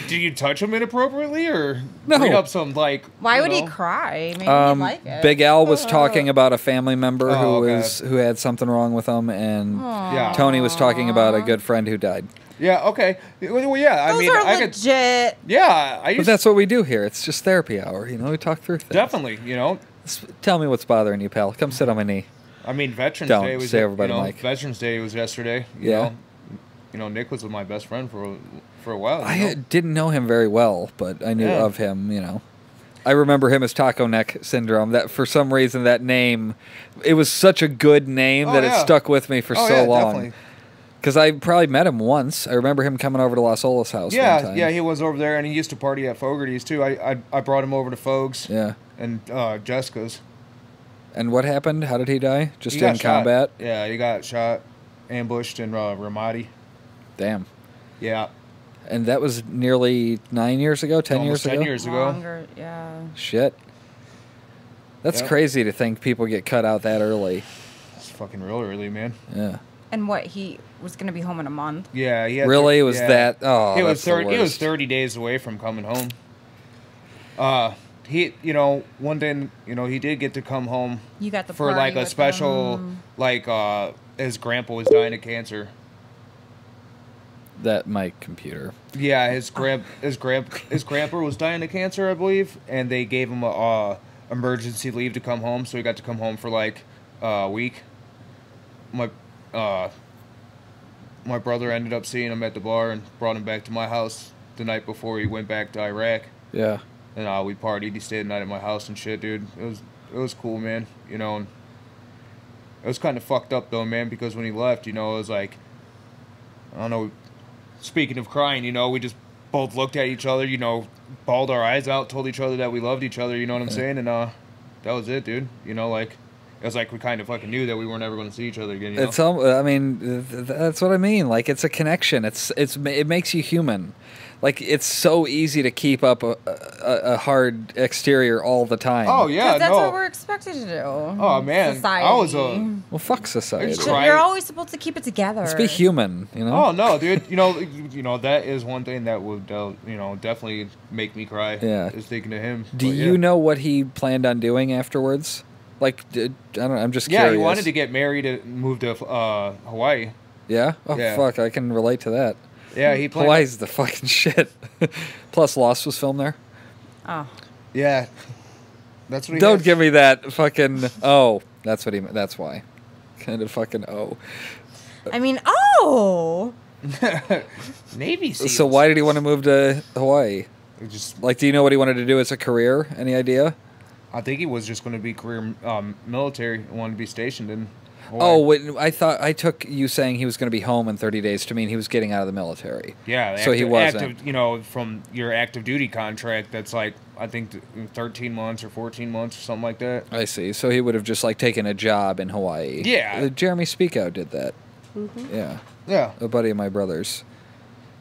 do you touch him inappropriately or No. bring up some like? Why you would he cry? Maybe Um, he'd like it. Big Al was talking about a family member Oh, who okay. was who had something wrong with him, and Yeah. Tony was talking about a good friend who died. Yeah. Okay. Well, yeah. I mean, are I could. legit. Yeah. I But that's what we do here. It's just therapy hour. You know, we talk through things. definitely. You know, Tell me what's bothering you, pal. Come sit on my knee. I mean, Veterans Don't Day was say over by you the know, mic. Veterans Day was yesterday. You Yeah. Know? You know, Nick was my best friend for a- for a while. I know? didn't know him very well, but I knew Yeah. of him. You know, I remember him as Taco Neck Syndrome. That for some reason that name, it was such a good name Oh, that it stuck with me for Oh, so yeah, long. definitely. Because I probably met him once. I remember him coming over to Las Olas house. one Yeah, time. yeah, he was over there, and he used to party at Fogarty's too. I I, I brought him over to Fogs yeah. and uh, Jessica's. And what happened? How did he die? Just He got in shot. combat. Yeah, he got shot, ambushed in uh, Ramadi. Damn. Yeah, And that was nearly nine years ago. Ten almost years ten ago. years ago. Longer, yeah. Shit. That's Yeah. crazy to think people get cut out that early. It's fucking real early, man. Yeah. And what he was gonna be home in a month. Yeah, he had Really? It was yeah. that? Oh, he was thirty. He was thirty days away from coming home. Uh, he, you know, one day, you know, he did get to come home You got the for party like a with special, him. like uh, his grandpa was dying of cancer. That my computer. Yeah, his grand his grand his grandpa was dying of cancer, I believe, and they gave him a uh, emergency leave to come home, so he got to come home for like uh, a week. My uh, my brother ended up seeing him at the bar and brought him back to my house the night before he went back to Iraq, Yeah. and uh, we partied. He stayed the night at my house and shit, dude. It was it was cool, man. You know, and it was kind of fucked up though, man, because when he left, you know, it was like I don't know. Speaking of crying, you know, we just both looked at each other, you know, bawled our eyes out, told each other that we loved each other. You know what I'm saying? And uh, that was it, dude. You know, like it was like we kind of fucking knew that we weren't ever going to see each other again. You know? It's um, I mean, th- th- that's what I mean. Like it's a connection. It's it's it makes you human. Like it's so easy to keep up a, a, a hard exterior all the time. oh yeah, 'Cause that's no. what we're expected to do. Oh, man. Society. I was a- Well, fuck society. It's So You're always supposed to keep it together. Let's be human. You know. Oh no, dude! You know, you know that is one thing that would, uh, you know, definitely make me cry. Yeah. is thinking of him. Do But, you yeah. know what he planned on doing afterwards? Like, I don't know. I'm just Yeah, curious. he wanted to get married and move to uh, Hawaii. Yeah. Oh Yeah. fuck! I can relate to that. Yeah, he planned. Hawaii's the fucking shit. Plus, Lost was filmed there. Oh. Yeah, that's what. He Don't has. give me that fucking. Oh, that's what he. That's why. Kind of fucking. Oh. I mean, oh. Navy SEALs. So why did he want to move to Hawaii? Just, Like, do you know what he wanted to do as a career? Any idea? I think he was just going to be career um, military. and Wanted to be stationed in. Hawaii. Oh, wait, I thought I took you saying he was going to be home in 30 days to mean he was getting out of the military. Yeah, So he wasn't. Active, you know, from your active duty contract, that's like I think thirteen months or fourteen months or something like that. I see. So he would have just like taken a job in Hawaii. Yeah. Uh, Jeremy Speakout did that. Mm-hmm. Yeah. Yeah. A buddy of my brother's.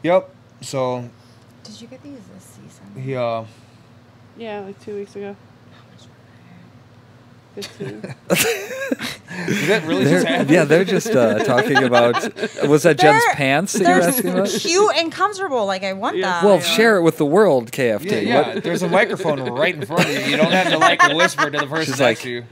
Yep. So Did you get these this season? he uh Yeah, like two weeks ago. Fifteen. did that really They're- just happen? yeah, they're just uh, talking about. Was that Jen's They're- pants that you were They're asking about? cute and comfortable. Like I want Yeah. them. Well, share it with the world, KFT. Yeah, yeah. There's a microphone right in front of you. You don't have to like whisper to the person She's next like- to you.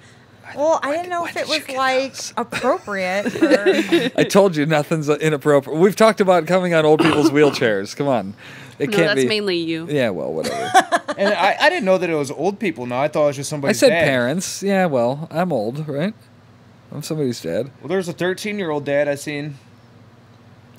Well, I didn't know why if it was like those? appropriate. For, I told you nothing's inappropriate. We've talked about coming on old people's wheelchairs. Come on, it no, can't that's be. mainly you. Yeah, well, whatever. And I, I didn't know that it was old people. No, I thought it was just somebody. I said parents. Yeah, well, I'm old, right? I'm somebody's dad. Well, there's a 13 year old dad I seen.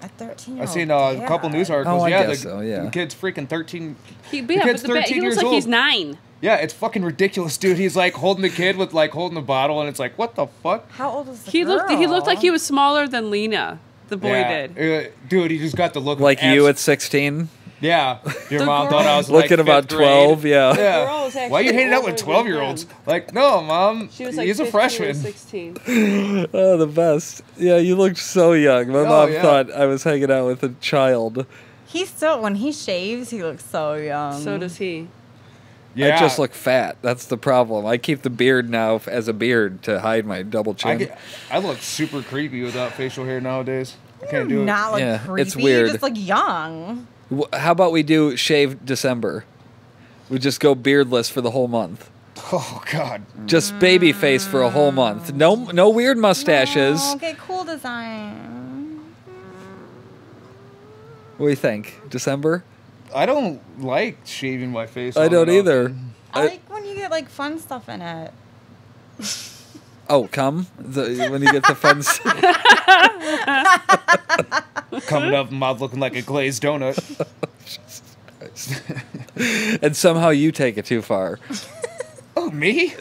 a thirteen. I've seen uh, a couple news articles. Oh, I yeah, guess the, so, yeah. the kid's freaking 13. He, The yeah, kid's but the ba- he looks years like he's nine. Yeah, it's fucking ridiculous, dude. He's like holding the kid with like holding the bottle, and it's like, what the fuck? How old is the He looked. He looked like he was smaller than Lena. The boy Yeah, did. uh, dude, he just got the look. of Like you abs- at 16. Yeah, your The mom thought I was Looking like about fifth grade. twelve, yeah. Yeah. Girl was Why are you hanging out with older than twelve year olds? him. Like, no, mom. She was like he's a 15 or freshman. 16. Oh, the best. Yeah, you looked so young. My Oh, mom yeah. thought I was hanging out with a child. He still, when he shaves, he looks so young. So does he. Yeah, I just look fat. That's the problem. I keep the beard now f- as a beard to hide my double I, chin. get, I look super creepy without facial hair nowadays. I can't do it. Not look Yeah, creepy. it's weird. You just look young. Wh- How about we do shave December? We just go beardless for the whole month. Oh God. Just baby face for a whole month. No, no weird mustaches. Okay, cool design. What do you think? December? I don't like shaving my face. I don't and either. I, I- like when you get like fun stuff in it. Oh, come the, when you get the fun. Coming up, mouth looking like a glazed donut. and somehow you take it too far. Oh, me?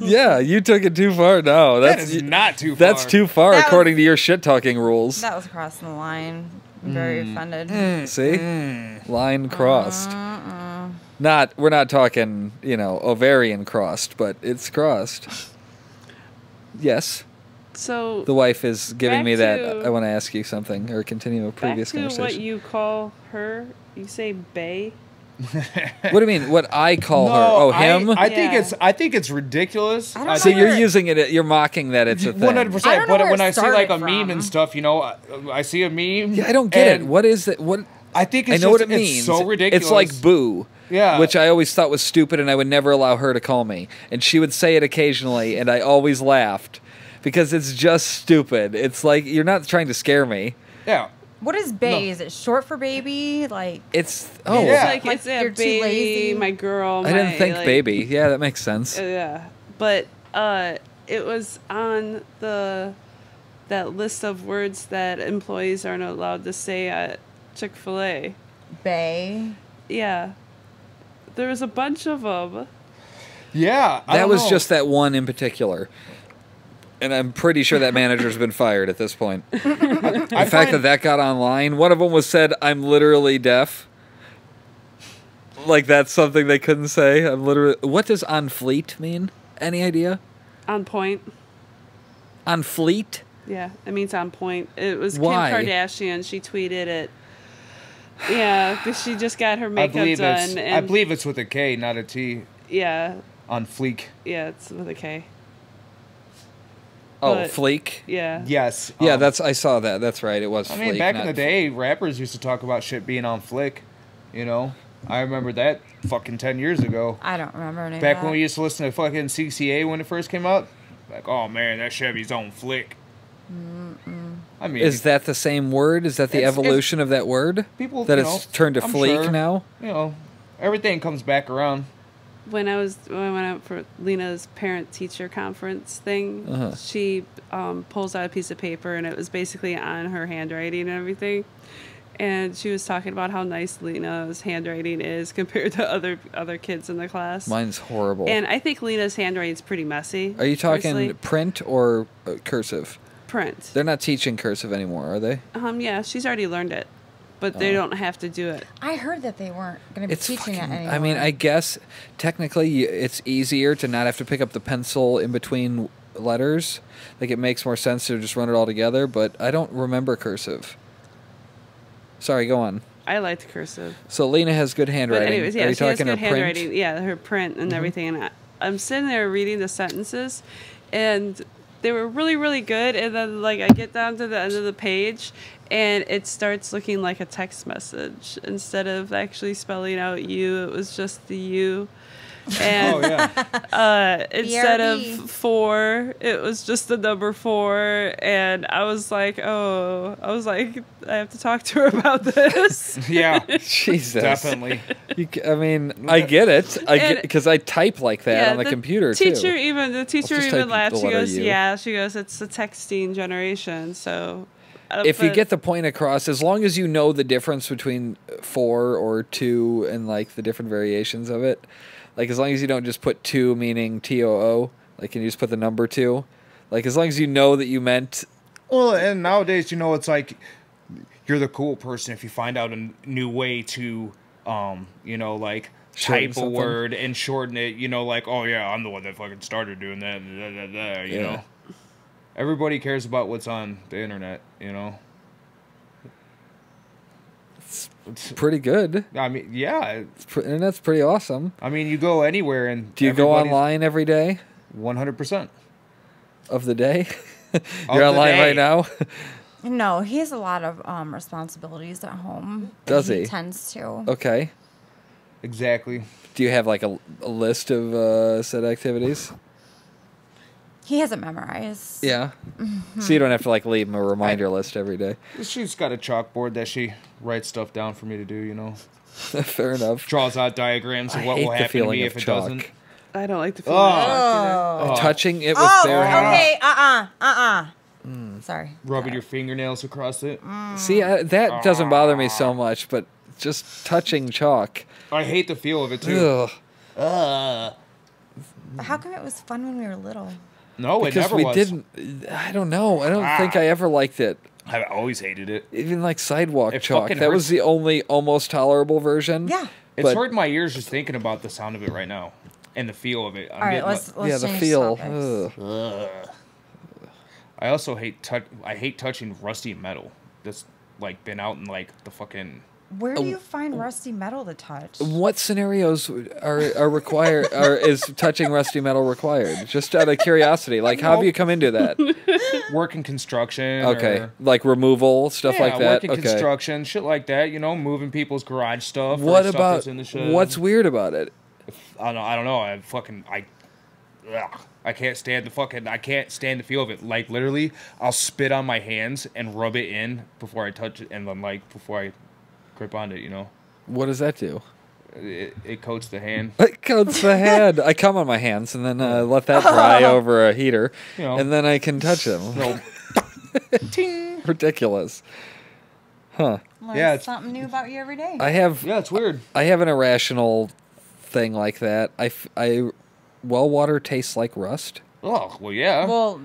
Yeah, you took it too far. No, That that's is not too far. that's too far That according to your shit talking rules. That was crossing the line. I'm very Mm. offended. See, Mm. line crossed. Uh-uh. Not we're not talking you know ovarian crossed, but it's crossed. Yes, So the wife is giving me that. to- I want to ask you something or continue a back previous conversation. what you call her, you say bae. what do you mean? What I call her? Oh, him. I, think Yeah. it's I think it's ridiculous. I don't I know so you're where- using it. You're mocking that it's a thing. One hundred I percent. don't know But when I see like a started meme and stuff, you know, I, I see a meme. Yeah, I don't get it. What is it? What I think I it's know just, what it it's means. so ridiculous. It's like boo. Yeah. Which I always thought was stupid, and I would never allow her to call me. And she would say it occasionally, and I always laughed because it's just stupid. It's like you're not trying to scare me. yeah. What is bae? Is it short for baby? Like, It's oh, Yeah. It's like, Like it's a you're too baby, lazy. my girl. I didn't think like- baby. Yeah, that makes sense. Uh, yeah, but uh, it was on the that list of words that employees aren't allowed to say at Chick Fil A. bae. Yeah, there was a bunch of them. Yeah. I that was know. just that one in particular. And I'm pretty sure that manager's been fired at this point. I The fact that that got online, one of them was said, "I'm literally deaf." Like that's something they couldn't say. I'm literally. What does on fleet mean? Any idea? On point. On fleet? Yeah, it means on point. It was Why? Kim Kardashian. She tweeted it. Yeah, 'cause she just got her I makeup believe done. it's and I believe it's with a K, not a T. Yeah, On fleek. yeah, it's with a K. Oh, But- fleek. Yeah. Yes. Yeah, um, that's I saw that. That's right. It was. I mean, fleek, back in the day, rappers used to talk about shit being on flick. You know, I remember that fucking ten years ago. I don't remember any of Back that. when we used to listen to fucking CCA when it first came out, like, oh man, that Chevy's on flick. I mean, Is that the same word? Is that the It's- it's- evolution of that word? people that you it's know, turned to I'm fleek sure, now. You know, everything comes back around. when I was when I went out for Lena's parent teacher conference thing, Uh-huh. she um, pulls out a piece of paper and it was basically on her handwriting and everything. And she was talking about how nice Lena's handwriting is compared to other other kids in the class. Mine's horrible. and I think Lena's handwriting is pretty messy. Are you talking personally. print or uh, cursive? Print? They're not teaching cursive anymore, are they? Um, yeah, she's already learned it, but they Oh. don't have to do it. I heard that they weren't going to be It's teaching fucking, it anymore. I mean, I guess technically y- it's easier to not have to pick up the pencil in between letters. Like it makes more sense to just run it all together, but I don't remember cursive. Sorry, go on. I liked cursive. So Lena has good But handwriting. anyways, yeah, Are you she has talking good her print? Mm-hmm. handwriting. Yeah, her print and everything. And I, I'm sitting there reading the sentences, and they were really, really good. And then like I get down to the end of the page, and it starts looking like a text message instead of actually spelling out you. It was just the you. And Oh yeah, uh, instead BRB. of four, it was just the number four, and I was like, oh, I was like, I have to talk to her about this. yeah, Jesus. definitely. You c- I mean, I get it. I And- get because I type like that on the, computer teacher too. even the teacher even type laughed. She goes, U. "Yeah." She goes, "It's the texting generation." So, uh, if you get the point across, as long as you know the difference between four or two and like the different variations of it, like as long as you don't just put two meaning T O O, like and you just put the number two, like as long as you know that you meant Well, and nowadays, you know, it's like you're the cool person if you find out a new way to, um, you know, like Shorten type a something. word and shorten it. You know, like oh yeah, I'm the one that fucking started doing that. da, da, da, you Yeah. know, everybody cares about what's on the internet. You know. It's- Pretty good. I mean, yeah. It's pre- and that's pretty awesome. I mean, you go anywhere and Do you go online every day 100%. of the day? You're the online day. right now. No, he has a lot of um, responsibilities at home. Does he? tends to. okay. Exactly. Do you have like a, a list of uh, said activities? He has it memorized. Yeah. Mm-hmm. So you don't have to like leave him a reminder list every day. She's got a chalkboard that she writes stuff down for me to do, you know. Fair enough. Draws out diagrams of I what hate will the happen to feeling me of if it chalk. doesn't. I don't like the feeling. Oh. of chalk either. Oh. Touching it with Oh, bare hands. okay. Uh uh. Uh uh. Sorry. Rubbing your fingernails across it. See, I, that doesn't bother me so much, but just touching chalk. I hate the feel of it too. Ugh. Ugh. How come it was fun when we were little? No, it Because never we was. didn't. I don't know. I don't think I ever liked it. I have always hated it. Even like sidewalk It chalk. fucking That was hurts. the only almost tolerable version. Yeah. It's But- hurting my ears just thinking about the sound of it right now and the feel of it. I'm All right, getting let's my- let's yeah, the change feel. topics. Ugh. I also hate tou- I hate touching rusty metal that's like been out in like the fucking Where Oh, do you find oh. rusty metal to touch? What scenarios are are required? Are is touching rusty metal required? Just out of curiosity, like how have you come into that? work in construction. Okay, or- like removal stuff yeah, like that. work in Okay. construction, shit like that. You know, moving people's garage stuff. or What stuff about that's in the shed. what's weird about it? I don't know. I don't know. I fucking I. Ugh, I can't stand the fucking. I can't stand the feel of it. Like literally, I'll spit on my hands and rub it in before I touch it, and then like before I grip onto it. You know, What does that do? it, it coats the hand. It coats the hand. I come on my hands and then uh, let that dry over a heater, You know. and then I can touch them. No. Ting. Ridiculous, huh? Learn Yeah, it's- something new about you every day. I have Yeah, it's weird. I have an irrational thing like that. I f- I well water tastes like rust. Oh well, yeah. well,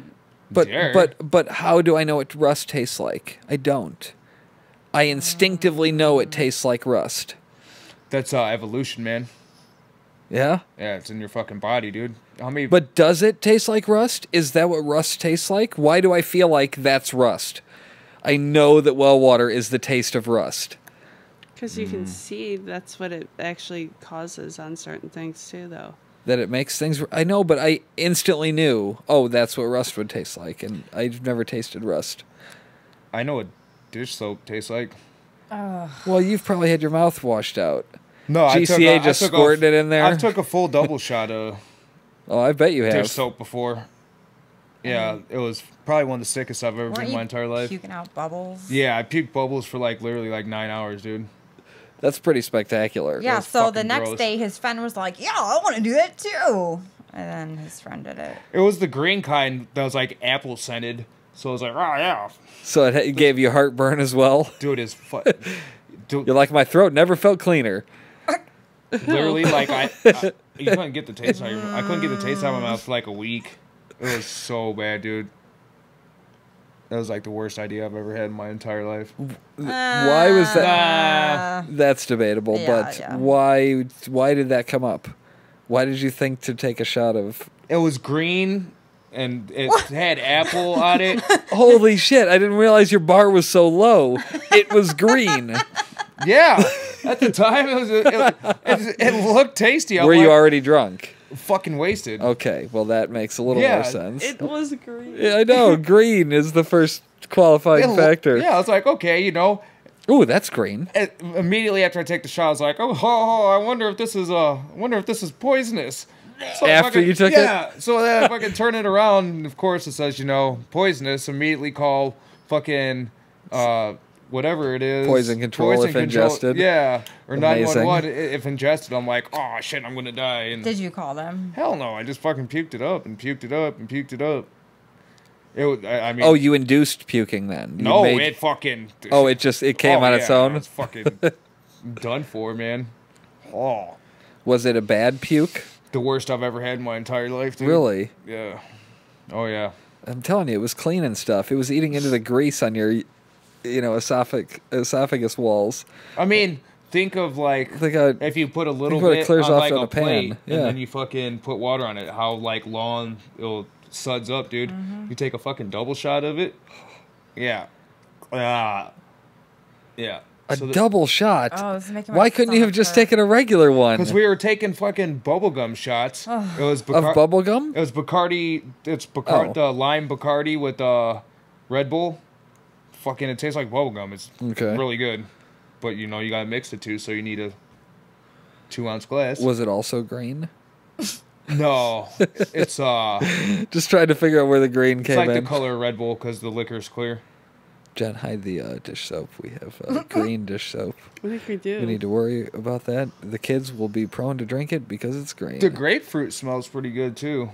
But Sure. but but how do I know what rust tastes like? I don't. I instinctively know it tastes like rust. That's uh, evolution, man. Yeah? Yeah, it's in your fucking body, dude. How many? But does it taste like rust? Is that what rust tastes like? Why do I feel like that's rust? I know that well water is the taste of rust. Because you Mm. can see that's what it actually causes on certain things too, though. That it makes things I know, but I instantly knew, oh, that's what rust would taste like and I've never tasted rust. I know what dish soap tastes like. Well, you've probably had your mouth washed out. No, GCA just took a- squirted it in there? I took a full double shot of Oh, I bet you have. dish soap before. Yeah, it was probably one of the sickest I've ever been in my entire life. puking out bubbles? Yeah, I puked bubbles for like literally like nine hours, dude. That's pretty spectacular. Yeah, so the next gross. day his friend was like, Yeah, I want to do that too. And then his friend did it. It was the green kind that was like apple scented. So I was like, oh yeah, So it ha- gave you heartburn as well. dude is fu- dude, You're like my throat never felt cleaner. literally like I, I you couldn't get the taste out of your, I couldn't get the taste out of my mouth for like a week. It was so bad, dude. That was like the worst idea I've ever had in my entire life. why was that? Uh, That's debatable, Yeah, but yeah. why? Why did that come up? Why did you think to take a shot of? It was green and it had apple on it. Holy shit! I didn't realize your bar was so low. It was green. Yeah, at the time it was it, it, it looked tasty. I'm Were you like, already drunk? fucking wasted? Okay, well that makes a little Yeah, more sense. It was green. yeah, I know. Green is the first qualifying It lo- factor. Yeah, I was like, okay, you know. Ooh, that's green. And immediately after I take the shot, I was like, oh, oh, I wonder if this is uh, I wonder if this is poisonous. So After fucking- you took it? yeah, so then I fucking turn it around, and of course it says, you know, poisonous. Immediately call fucking uh, whatever it is, Poison control if ingested. Yeah, or nine Amazing. one one if ingested. I'm like, oh shit, I'm gonna die. And did you call them? hell no, I just fucking puked it up and puked it up and puked it up. It was, I, I mean, Oh, you induced puking then? You no, made- it fucking. Oh, it just it came Oh, on its yeah, own. It's fucking done for, man. Oh, Was it a bad puke? The worst I've ever had in my entire life. Dude. Really? Yeah. Oh yeah. I'm telling you, it was clean and stuff. It was eating into the grease on your you know, esophag- esophagus walls. I mean, think of like Think how if you put a little what it bit clears on off like in a, a pan, plate yeah. and then you fucking put water on it, how like long it'll suds up, dude. Mm-hmm. You take a fucking double shot of it. Yeah. Ah. yeah. A So the- double shot. Oh, this is making my Why couldn't you have stomach just hurt. taken a regular one Because we were taking fucking bubblegum shots. It was of Bacar- bubble gum? It was Bacardi. It's Bacardi, Oh. the lime Bacardi with uh, Red Bull. Fucking, it tastes like bubblegum. It's Okay. really good. But you know, you gotta mix the two, so you need a two ounce glass. Was it also green? no, it's uh, Just trying to figure out where the green it's came It's like in. the color of Red Bull because the liquor's clear. Jen, hide the uh, dish soap. We have uh, green dish soap. I think we do. We need to worry about that. The kids will be prone to drink it because it's green. The grapefruit smells pretty good too.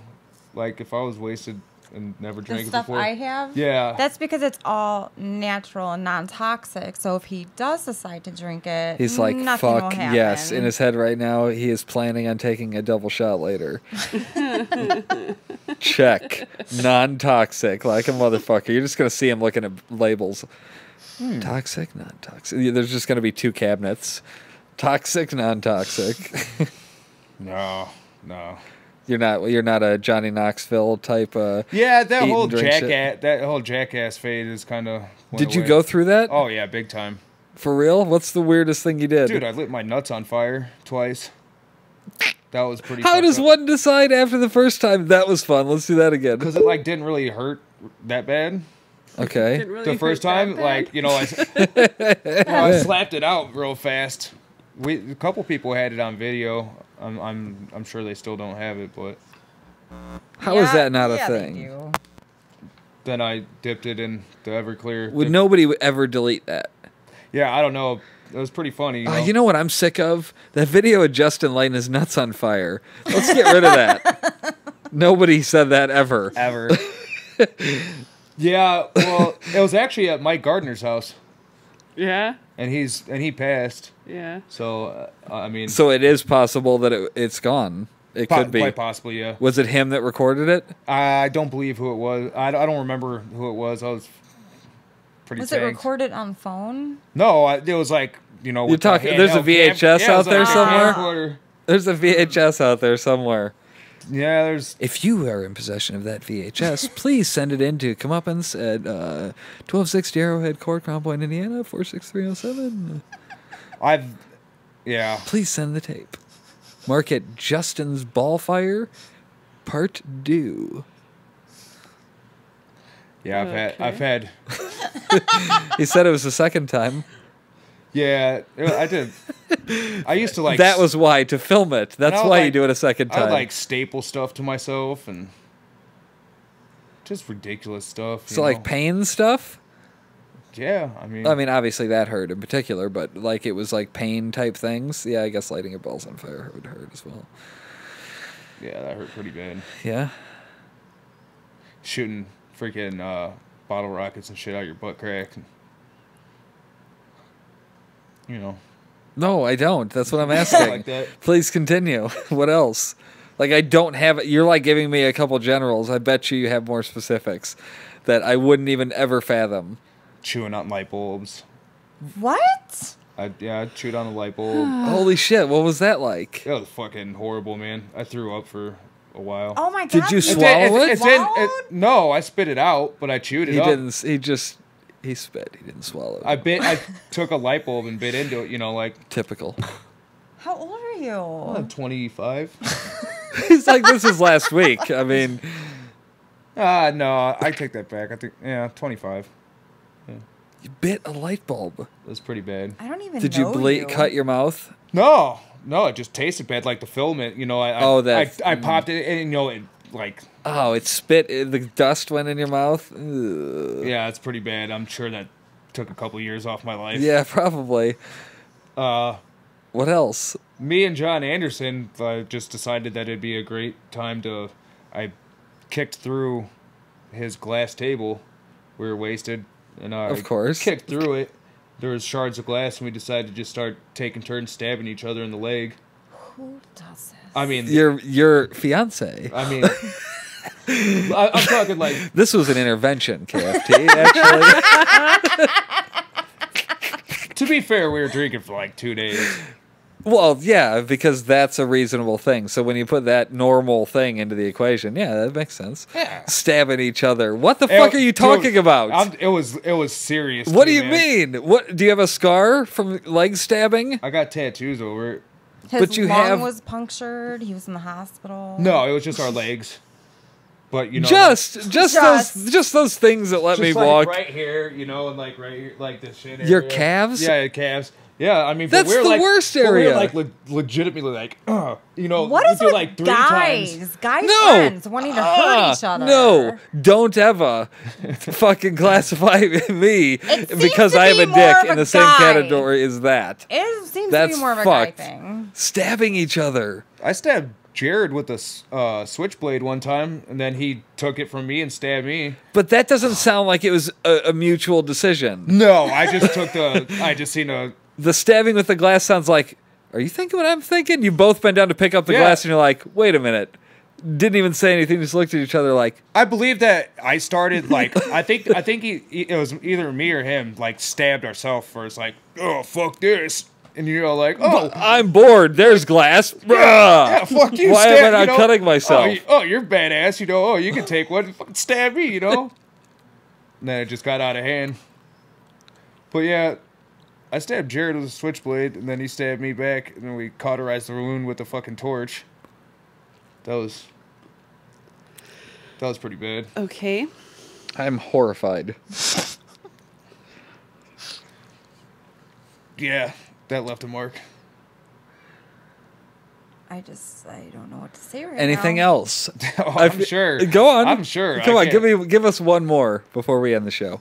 Like if I was wasted and never The drank it stuff before. I have. Yeah. That's because it's all natural and non-toxic. So if he does decide to drink it, He's like, fuck yes. In his head right now, he is planning on taking a double shot later. Check. Non toxic, like a motherfucker. You're just going to see him looking at labels. Hmm. Toxic, non toxic. There's just going to be two cabinets. Toxic, non toxic. no, no. You're not you're not a Johnny Knoxville type. Uh, Yeah, that whole drink shit. jackass, that whole jackass fade is kind of. did you go through that? Oh yeah, big time, For real? What's the weirdest thing you did? dude. I lit my nuts on fire twice. That was pretty. How does one decide after the first time that was fun? Let's do that again. Because it like didn't really hurt that bad. Okay. Really the first time, like you know, I, s- well, I slapped it out real fast. We a couple people had it on video. I'm I'm I'm sure they still don't have it, but How is Yeah, that not a yeah, thing? then I dipped it in the Everclear. Would The- nobody would ever delete that? Yeah, I don't know. It was pretty funny. You Uh, know? you know what I'm sick of? That video of Justin lighting his nuts on fire. Let's get rid of that. Nobody said that ever. ever. yeah, well, it was actually at Mike Gardner's house, yeah, and he's and he passed. Yeah. So uh, I mean, So it is possible that it, it's gone. It po- could be. quite possibly, yeah. Was it him that recorded it? I don't believe who it was. I, I don't remember who it was. I was pretty. Was it recorded on phone? No, I, it was like you know. You're with the talking- there's a handheld cam- VHS yeah, out there like somewhere? camcorder. There's a VHS out there somewhere. Yeah, there's. If you are in possession of that VHS, please send it in to Comeuppence at uh, 1260 Arrowhead Court, Crown Point, Indiana, 46307. I've. Yeah. Please send the tape. Mark it Justin's Ballfire, Part Deux. Yeah, I've had. I've had. He said it was the second time. Yeah, I did. I used to like. that was why, to film it. That's I would why you do it a second time. I time. like staple stuff to myself and just ridiculous stuff. so, you like, pain stuff? Yeah, I mean, I mean, obviously that hurt in particular, but like it was like pain type things. Yeah, I guess lighting your balls on fire would hurt as well. yeah, that hurt pretty bad. Yeah. Shooting freaking uh, bottle rockets and shit out your butt crack. And, you know, No, I don't. That's what I'm asking. like that. Please continue. what else? Like I don't have it. You're like giving me a couple generals. I bet you you have more specifics that I wouldn't even ever fathom. Chewing on light bulbs. What? I yeah, I chewed on a light bulb. Holy shit! What was that like? it was fucking horrible, man. I threw up for a while. Oh my god! Did you It's in- swallow it? it's- it's in- it- no, I spit it out, but I chewed it He up. didn't. He just he spit. He didn't swallow. It. I bit. I took a light bulb and bit into it. You know, like Typical. How old are you? I'm twenty five. He's like, this is last week. I mean, Ah, no, I take that back. I think yeah, twenty five. You bit a light bulb. That's pretty bad. I don't even. Did you know ble- you. cut your mouth? No, no, it just tasted bad, like the filament. You know, I I- Oh, that- I, I popped it, and you know, it like Oh, it spit. The dust went in your mouth. Ugh. yeah, it's pretty bad. I'm sure that took a couple years off my life. Yeah, probably. Uh, What else? me and John Anderson uh, just decided that it'd be a great time to. I kicked through his glass table. We were wasted, and I Of course. kicked through it. There was shards of glass, and we decided to just start taking turns stabbing each other in the leg. Who does this? I mean, Your your fiance. I mean, I, I'm talking like This was an intervention, KFT. Actually, to be fair, we were drinking for like two days. Well, yeah, because that's a reasonable thing. So when you put that normal thing into the equation, yeah, that makes sense. Yeah. Stabbing each other. What the fuck are you dude, talking about? I'm- it was it was serious. what do too, you man. mean? What do you have a scar from leg stabbing? I got tattoos over it. His But you lung have- was punctured. He was in the hospital. No, it was just our legs. But you know, just, just, Just- those, just those things that let just me like walk. right here, you know, and like right here, like this shit. Your area. calves? Yeah, calves. Yeah, I mean, That's we're the like, worst but area. We're like le- legitimately like, uh, you know, What we is do with like three guys? times. Guy No. friends wanting to Ah, hurt each other. No, don't ever fucking classify me because to I have a dick of in a the same category as that. It seems That's to be more of a fucked. guy thing. Stabbing each other. I stabbed Jared with a uh, switchblade one time, and then he took it from me and stabbed me. But that doesn't sound like it was a, a mutual decision. No, I just took the. I just seen a. The stabbing with the glass sounds like, are you thinking what I'm thinking? You both bent down to pick up the Yeah. glass and you're like, wait a minute. Didn't even say anything, just looked at each other like, I believe that I started like I think I think he, he- it was either me or him like stabbed ourselves first like oh fuck this and you know like oh I'm bored, there's glass. yeah Bruh. fuck you Why am I not you know? cutting myself? oh, you- oh you're badass you know oh you can take one fucking stab me you know and then it just got out of hand but yeah I stabbed Jared with a switchblade and then he stabbed me back and then we cauterized the wound with a fucking torch that was that was pretty bad Okay. I'm horrified. yeah that left a mark I just I don't know what to say right Anything now. else? Oh, I I'm sure. Go on. I'm sure. Come I on, give can't- me give us one more before we end the show.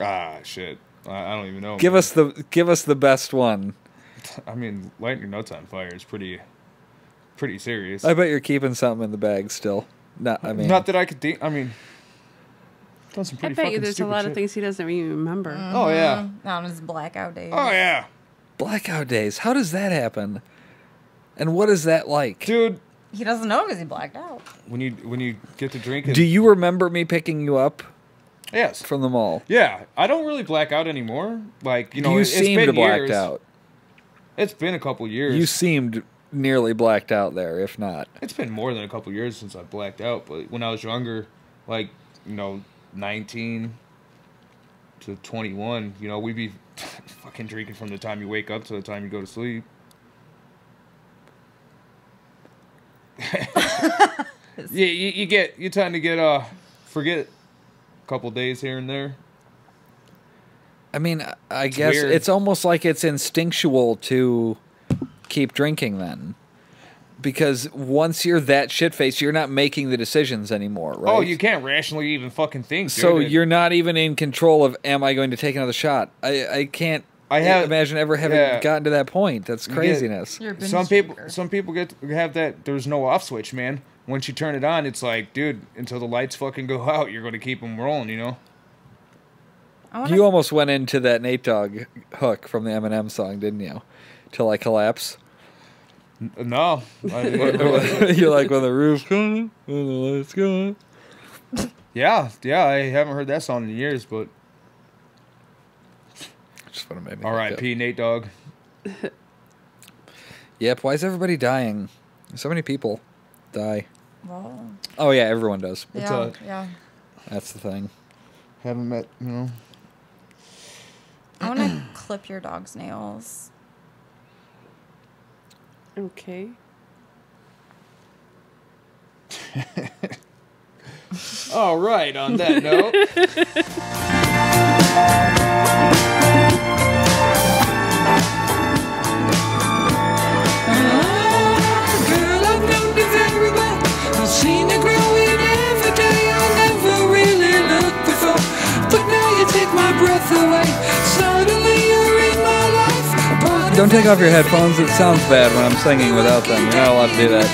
Ah, shit. I, I don't even know. Give man. us the give us the best one. I mean, lighting your nuts on fire is pretty, pretty serious. I bet you're keeping something in the bag still. Not I mean Not that I could think. I mean, done some I bet you there's a lot shit. of things he doesn't even remember. Oh yeah. Mm-hmm. On his blackout days. Oh yeah, blackout days. How does that happen? And what is that like? dude. He doesn't know because he blacked out. When you when you get to drinking, Do you remember me picking you up yes, from the mall? yeah. I don't really black out anymore. Like you know, you it, it's seemed been blacked years. out. It's been a couple years. You seemed nearly blacked out there, if not. It's been more than a couple years since I blacked out, but when I was younger, like, you know, 19 to 21, you know, we'd be fucking drinking from the time you wake up to the time you go to sleep. yeah, you, you get, you tend to get, uh, forget a couple days here and there. I mean, I- I guess weird. it's almost like it's instinctual to keep drinking then. Because once you're that shit faced, you're not making the decisions anymore, oh, right? Oh, you can't rationally even fucking think. So you're not even in control of am I going to take another shot? I, I can't I have- imagine ever having yeah. gotten to that point. That's craziness. You're some people some people get have that there's no off switch man once you turn it on it's like dude until the lights fucking go out you're going to keep them rolling you know I wanna, You almost went into that Nate Dogg hook from the Eminem song, didn't you? Till I collapse. No You're like when the roof gone, when the lights gone. yeah yeah i haven't heard that song in years but Just what it made me. rip Nate Dogg. Yep. Why is everybody dying? So many people die. Well, Oh yeah, everyone does. It's yeah, a- yeah. That's the thing. haven't met you know I want to clip your dog's nails. Okay. all right on that note Don't take off your headphones. It sounds bad when I'm singing without them. You're not allowed to do that.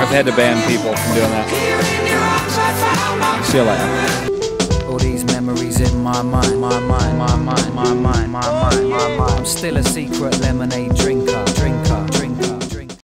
I've had to ban people from doing that. See you later. All these memories in my mind, my mind, my mind, my mind, my mind, my mind. I'm still a secret lemonade drinker, drinker.